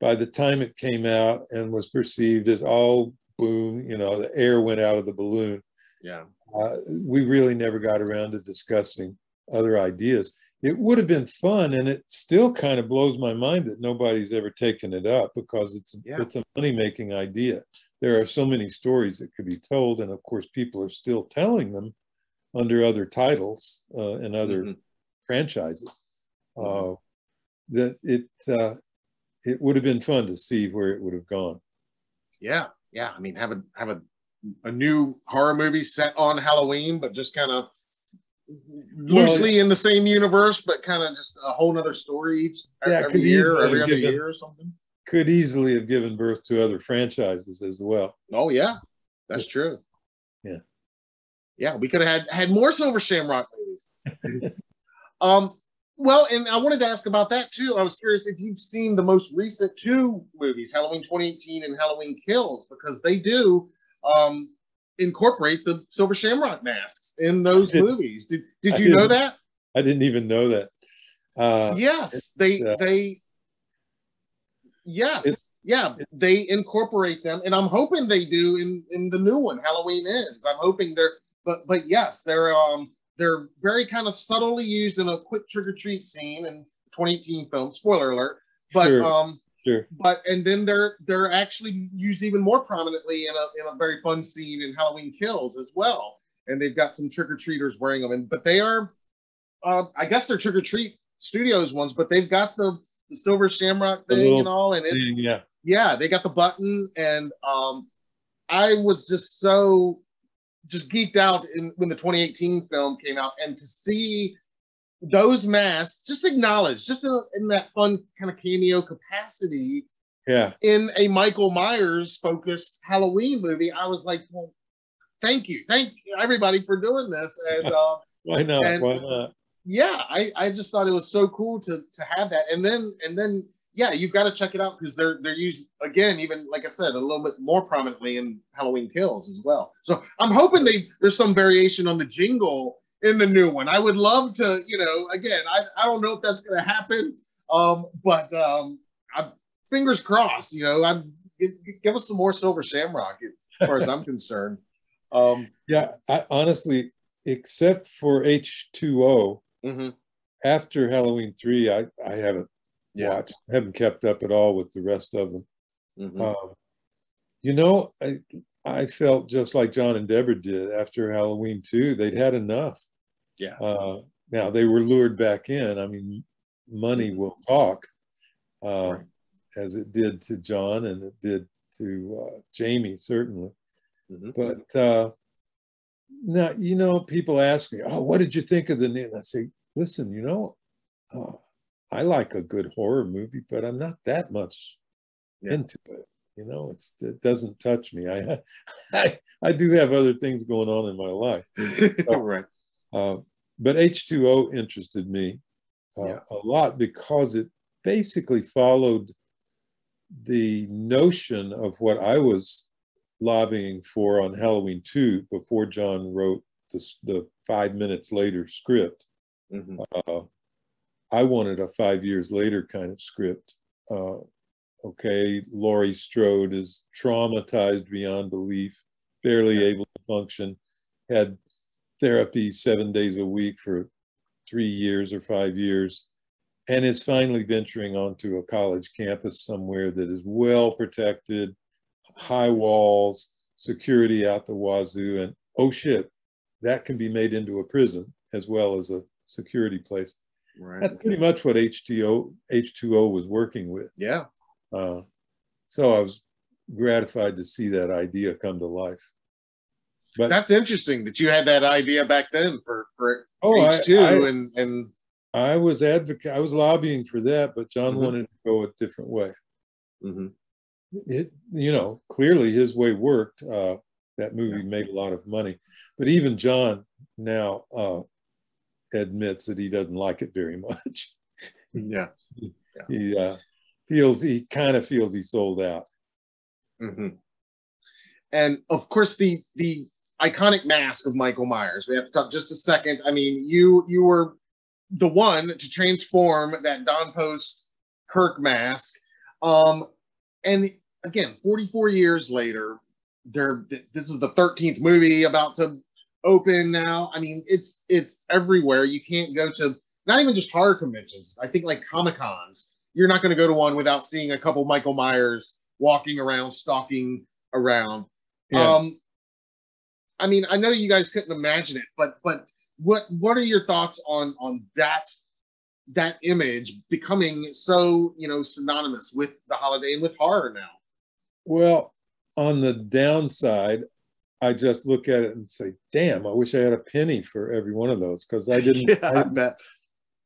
By the time it came out and was perceived as all boom, you know, the air went out of the balloon. Yeah. Uh, we really never got around to discussing other ideas. It would have been fun, and it still kind of blows my mind that nobody's ever taken it up because it's yeah. it's a money making idea. There are so many stories that could be told, and of course, people are still telling them under other titles uh, and other Mhm. franchises. Mhm. Uh, that it uh, it would have been fun to see where it would have gone. Yeah, yeah. I mean, have a have a a new horror movie set on Halloween, but just kind of loosely in the same universe, but kind of just a whole nother story each Yeah, every could year, easily every have other given- year or something. Could easily have given birth to other franchises as well. Oh yeah, that's true. Yeah. Yeah. We could have had had more Silver Shamrock movies. um. Well, and I wanted to ask about that too. I was curious if you've seen the most recent two movies, Halloween 2018 and Halloween Kills, because they do um, incorporate the Silver Shamrock masks in those did- movies. Did Did you know that? I didn't even know that. Uh, yes, they uh, they. Yes, yeah, they incorporate them, and I'm hoping they do in in the new one, Halloween Ends. I'm hoping they're, but but yes, they're um they're very kind of subtly used in a quick trick or treat scene in 2018 film. Spoiler alert, but Sure. um Sure. but and then they're they're actually used even more prominently in a in a very fun scene in Halloween Kills as well. And they've got some trick or treaters wearing them, and but they are, uh, I guess they're trick or treat studios ones, but they've got the the silver shamrock thing little and all, and it's Yeah. yeah, they got the button, and um, I was just so just geeked out in when the 2018 film came out, and to see those masks just acknowledged, just in, in that fun kind of cameo capacity Yeah. in a Michael Myers focused Halloween movie, I was like, well, thank you, thank everybody for doing this, and uh, Why not? And- Why not? yeah, I, I just thought it was so cool to to have that, and then and then yeah, you've got to check it out because they're they're used again, even like I said, a little bit more prominently in Halloween Kills as well. So I'm hoping they there's some variation on the jingle in the new one. I would love to, you know, again, I I don't know if that's going to happen, um, but um, I, fingers crossed. You know, I'm give, give us some more Silver Shamrock as far as I'm concerned. Um, Yeah. I honestly, except for H2O, mhm, after Halloween 3, I, I haven't Yeah. watched, haven't kept up at all with the rest of them. mhm. Um, you know, I, I felt just like John and Deborah did after Halloween 2. They'd had enough. Yeah. Uh, now they were lured back in. I mean, money Mhm. will talk, uh, Right. as it did to John and it did to uh, Jamie, certainly. Mhm. But uh, now, you know, people ask me, "Oh, what did you think of the new?" And I say, "Listen, you know, uh, I like a good horror movie, but I'm not that much Yeah. into it. You know, it's it doesn't touch me. I, I I do have other things going on in my life, right. uh, but H2O interested me uh, Yeah. a lot because it basically followed the notion of what I was lobbying for on Halloween 2 before John wrote the, the five minutes later script. Mhm. Uh, I wanted a five years later kind of script. Uh, okay, Laurie Strode is traumatized beyond belief, barely able to function, had therapy seven days a week for three years or five years, and is finally venturing onto a college campus somewhere that is well protected, high walls, security out the wazoo, and oh shit, that can be made into a prison as well as a security place. Right. That's pretty much what H2O, H2O was working with. Yeah. Uh, so I was gratified to see that idea come to life. But That's interesting that you had that idea back then for for oh, I, H2 I, and and I was advocate, I was lobbying for that, but John Mhm. wanted to go a different way. Mhm. It, you know, clearly his way worked. Uh, that movie made a lot of money, but even John now uh, admits that he doesn't like it very much. yeah. he uh, feels he kind of feels he sold out. Mhm. And of course the the iconic mask of Michael Myers. We have to talk just a second. I mean, you you were the one to transform that Don Post Kirk mask. Um and again, 44 years later, there this is the 13th movie about to open now. I mean, it's it's everywhere. You can't go to not even just horror conventions. I think like Comic Cons. You're not going to go to one without seeing a couple Michael Myers walking around, stalking around. Yeah. Um, I mean, I know you guys couldn't imagine it, but but what what are your thoughts on on that that image becoming so you know synonymous with the holiday and with horror now? Well, on the downside, I just look at it and say, "Damn, I wish I had a penny for every one of those," because I didn't. yeah, I, bet.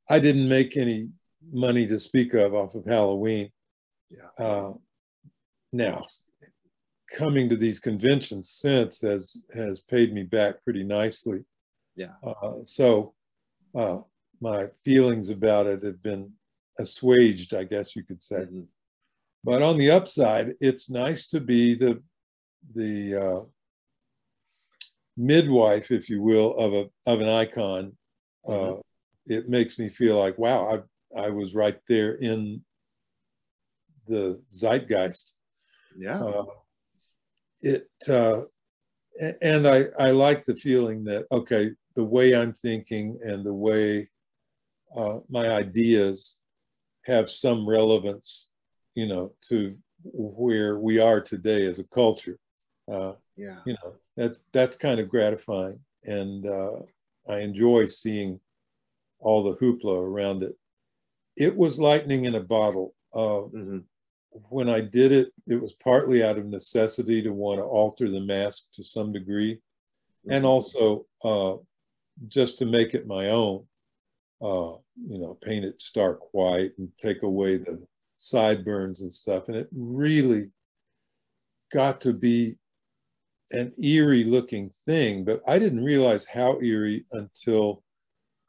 I didn't make any money to speak of off of Halloween. Yeah. Uh, now, coming to these conventions since has has paid me back pretty nicely. Yeah. Uh, so uh, my feelings about it have been assuaged, I guess you could say. Mm-hmm. But on the upside, it's nice to be the the uh, midwife, if you will, of a of an icon. Mm-hmm. Uh, it makes me feel like, wow, I I was right there in the zeitgeist. Yeah. Uh, it uh, and I I like the feeling that okay, the way I'm thinking and the way uh, my ideas have some relevance, you know, to where we are today as a culture. Uh, yeah. You know, that's that's kind of gratifying, and uh, I enjoy seeing all the hoopla around it. It was lightning in a bottle. Uh, mm-hmm. When I did it, it was partly out of necessity to want to alter the mask to some degree, mm-hmm. and also uh, just to make it my own. Uh, you know, paint it stark white and take away the sideburns and stuff. And it really got to be an eerie looking thing, but I didn't realize how eerie until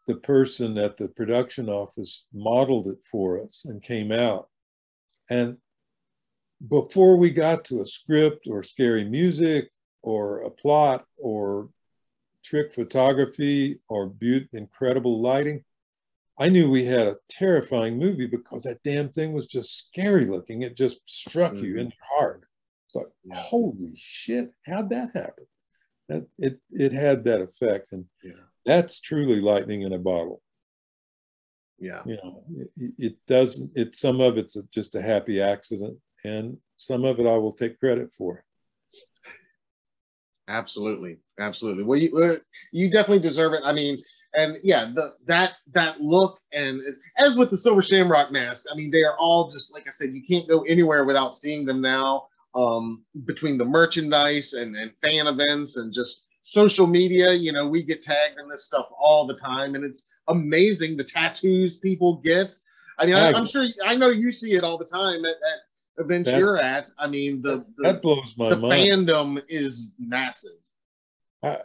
the person at the production office modeled it for us and came out. And before we got to a script or scary music or a plot or trick photography or incredible lighting, I knew we had a terrifying movie because that damn thing was just scary looking. It just struck mm-hmm. you in your heart. Like, yeah. holy shit, how'd that happen? That, it it had that effect, and yeah. that's truly lightning in a bottle. Yeah, you know, it, it doesn't. It some of it's a, just a happy accident, and some of it I will take credit for. Absolutely, absolutely. Well, you uh, you definitely deserve it. I mean, and yeah, the that that look and as with the Silver Shamrock mask, I mean, they are all just like I said, you can't go anywhere without seeing them now. Um, between the merchandise and and fan events and just social media, you know, we get tagged in this stuff all the time, and it's amazing the tattoos people get. I mean, I, am sure I know you see it all the time at, at events that, you're at. I mean, the, the that blows my the mind. fandom is massive. I,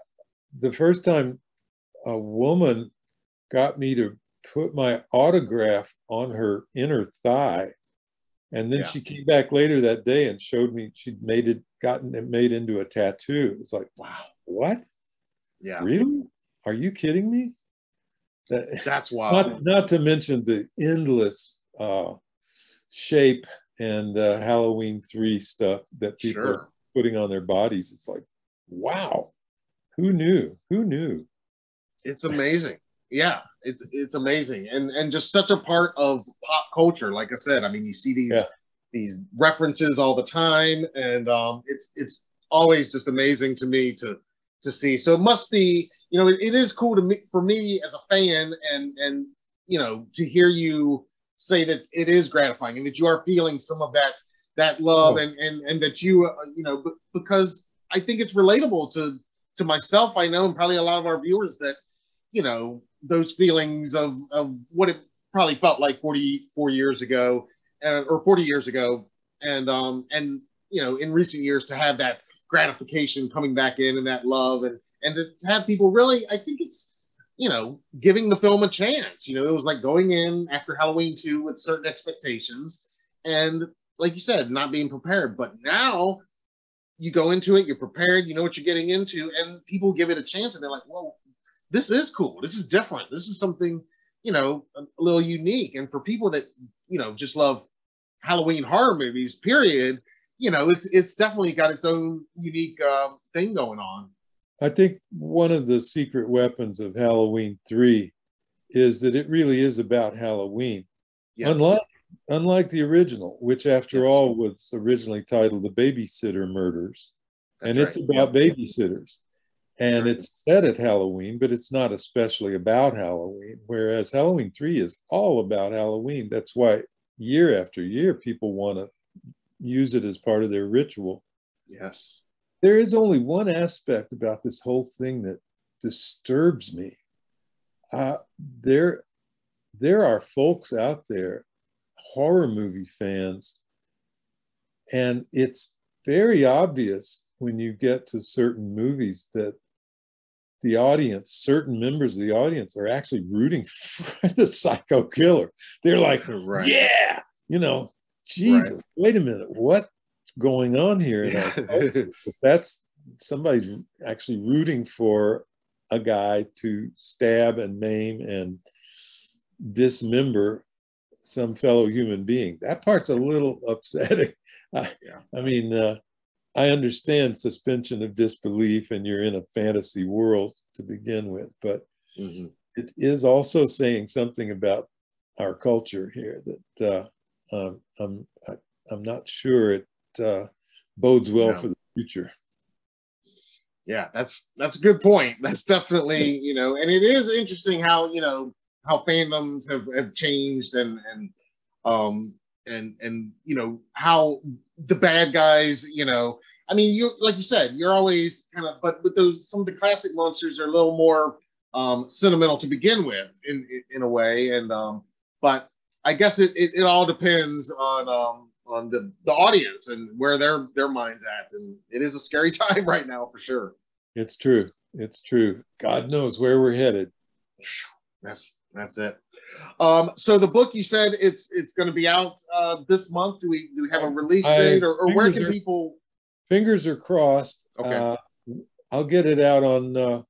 the first time a woman got me to put my autograph on her inner thigh. And then yeah. she came back later that day and showed me she'd made it, gotten it made into a tattoo. It's like, wow, what? Yeah. Really? Are you kidding me? That, That's wild. Not, not to mention the endless uh, shape and uh, Halloween 3 stuff that people sure. are putting on their bodies. It's like, wow, who knew? Who knew? it's amazing. Yeah, it's it's amazing, and and just such a part of pop culture. Like I said, I mean, you see these yeah. these references all the time, and um, it's it's always just amazing to me to to see. So it must be, you know, it, it is cool to me for me as a fan, and and you know, to hear you say that it is gratifying and that you are feeling some of that that love, oh. and and and that you, uh, you know, because I think it's relatable to to myself. I know, and probably a lot of our viewers that you know those feelings of of what it probably felt like 44 years ago uh, or 40 years ago. And um and you know in recent years to have that gratification coming back in and that love and and to have people really i think it's you know giving the film a chance. You know it was like going in after halloween 2 with certain expectations and like you said not being prepared. But now you go into it you're prepared you know what you're getting into and people give it a chance and they're like whoa this is cool. This is different. This is something, you know, a, little unique. And for people that, you know, just love Halloween horror movies, period, you know, it's it's definitely got its own unique uh, thing going on. I think one of the secret weapons of Halloween 3 is that it really is about Halloween. Yes. Unlike unlike the original, which after yes. all was originally titled The Babysitter Murders. That's and right. it's about yep. babysitters and it's set at Halloween, but it's not especially about Halloween. Whereas Halloween 3 is all about Halloween. That's why year after year people want to use it as part of their ritual. Yes. There is only one aspect about this whole thing that disturbs me. Uh, there, there are folks out there, horror movie fans, and it's very obvious when you get to certain movies that the audience, certain members of the audience, are actually rooting for the psycho killer. They're like, Right. yeah, you know, Jesus, wait a minute, what's going on here? I- Yeah. that's somebody's actually rooting for a guy to stab and maim and dismember some fellow human being. That part's a little upsetting. I, Yeah. I mean, uh, I understand suspension of disbelief and you're in a fantasy world to begin with, but Mhm. it is also saying something about our culture here that uh, um, I'm I, I'm not sure it uh, bodes well No. for the future. Yeah, that's that's a good point. That's definitely you know, and it is interesting how you know how fandoms have, have changed and and um and and you know how the bad guys you know I mean you like you said you're always kind of but with those some of the classic monsters are a little more um sentimental to begin with in in, a way and um but I guess it, it it all depends on um on the the audience and where their their minds at and it is a scary time right now for sure. It's true. It's true. God knows where we're headed. That's that's it. Um, so the book you said it's it's going to be out uh, this month. Do we do we have a release I- date, or, or where can are- people? Fingers are crossed. Okay. Uh, I'll get it out on uh,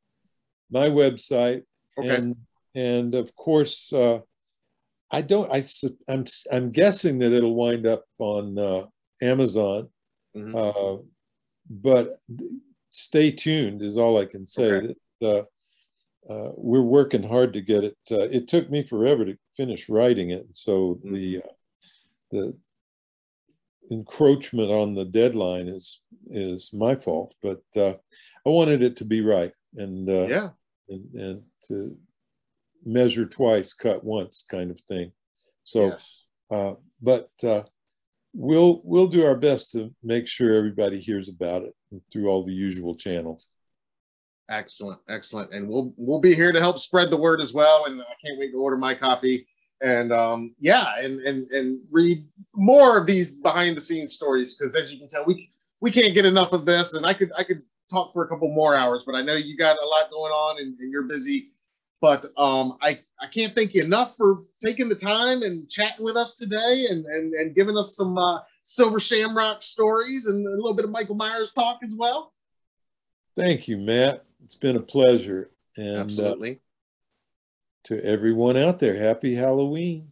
my website, Okay, and and of course, uh, I don't. I I'm I'm guessing that it'll wind up on uh, Amazon. Mhm. Uh, but stay tuned is all I can say. Okay. That, uh, we're working hard to get it. Uh, it took me forever to finish writing it, so Mm-hmm. the uh, the encroachment on the deadline is is my fault. But uh, I wanted it to be right, and uh, yeah, and, and to measure twice, cut once, kind of thing. So yes, uh, but uh, we'll we'll do our best to make sure everybody hears about it through all the usual channels. Excellent, excellent, and we'll we'll be here to help spread the word as well. And I can't wait to order my copy. And um, yeah, and and and read more of these behind the scenes stories because as you can tell, we we can't get enough of this. And I could I could talk for a couple more hours, but I know you got a lot going on and, and you're busy. But um, I, I can't thank you enough for taking the time and chatting with us today and, and, and giving us some uh, Silver Shamrock stories and a little bit of Michael Myers talk as well. Thank you, Matt. It's been a pleasure. And, uh, Absolutely. Uh, to everyone out there, happy Halloween.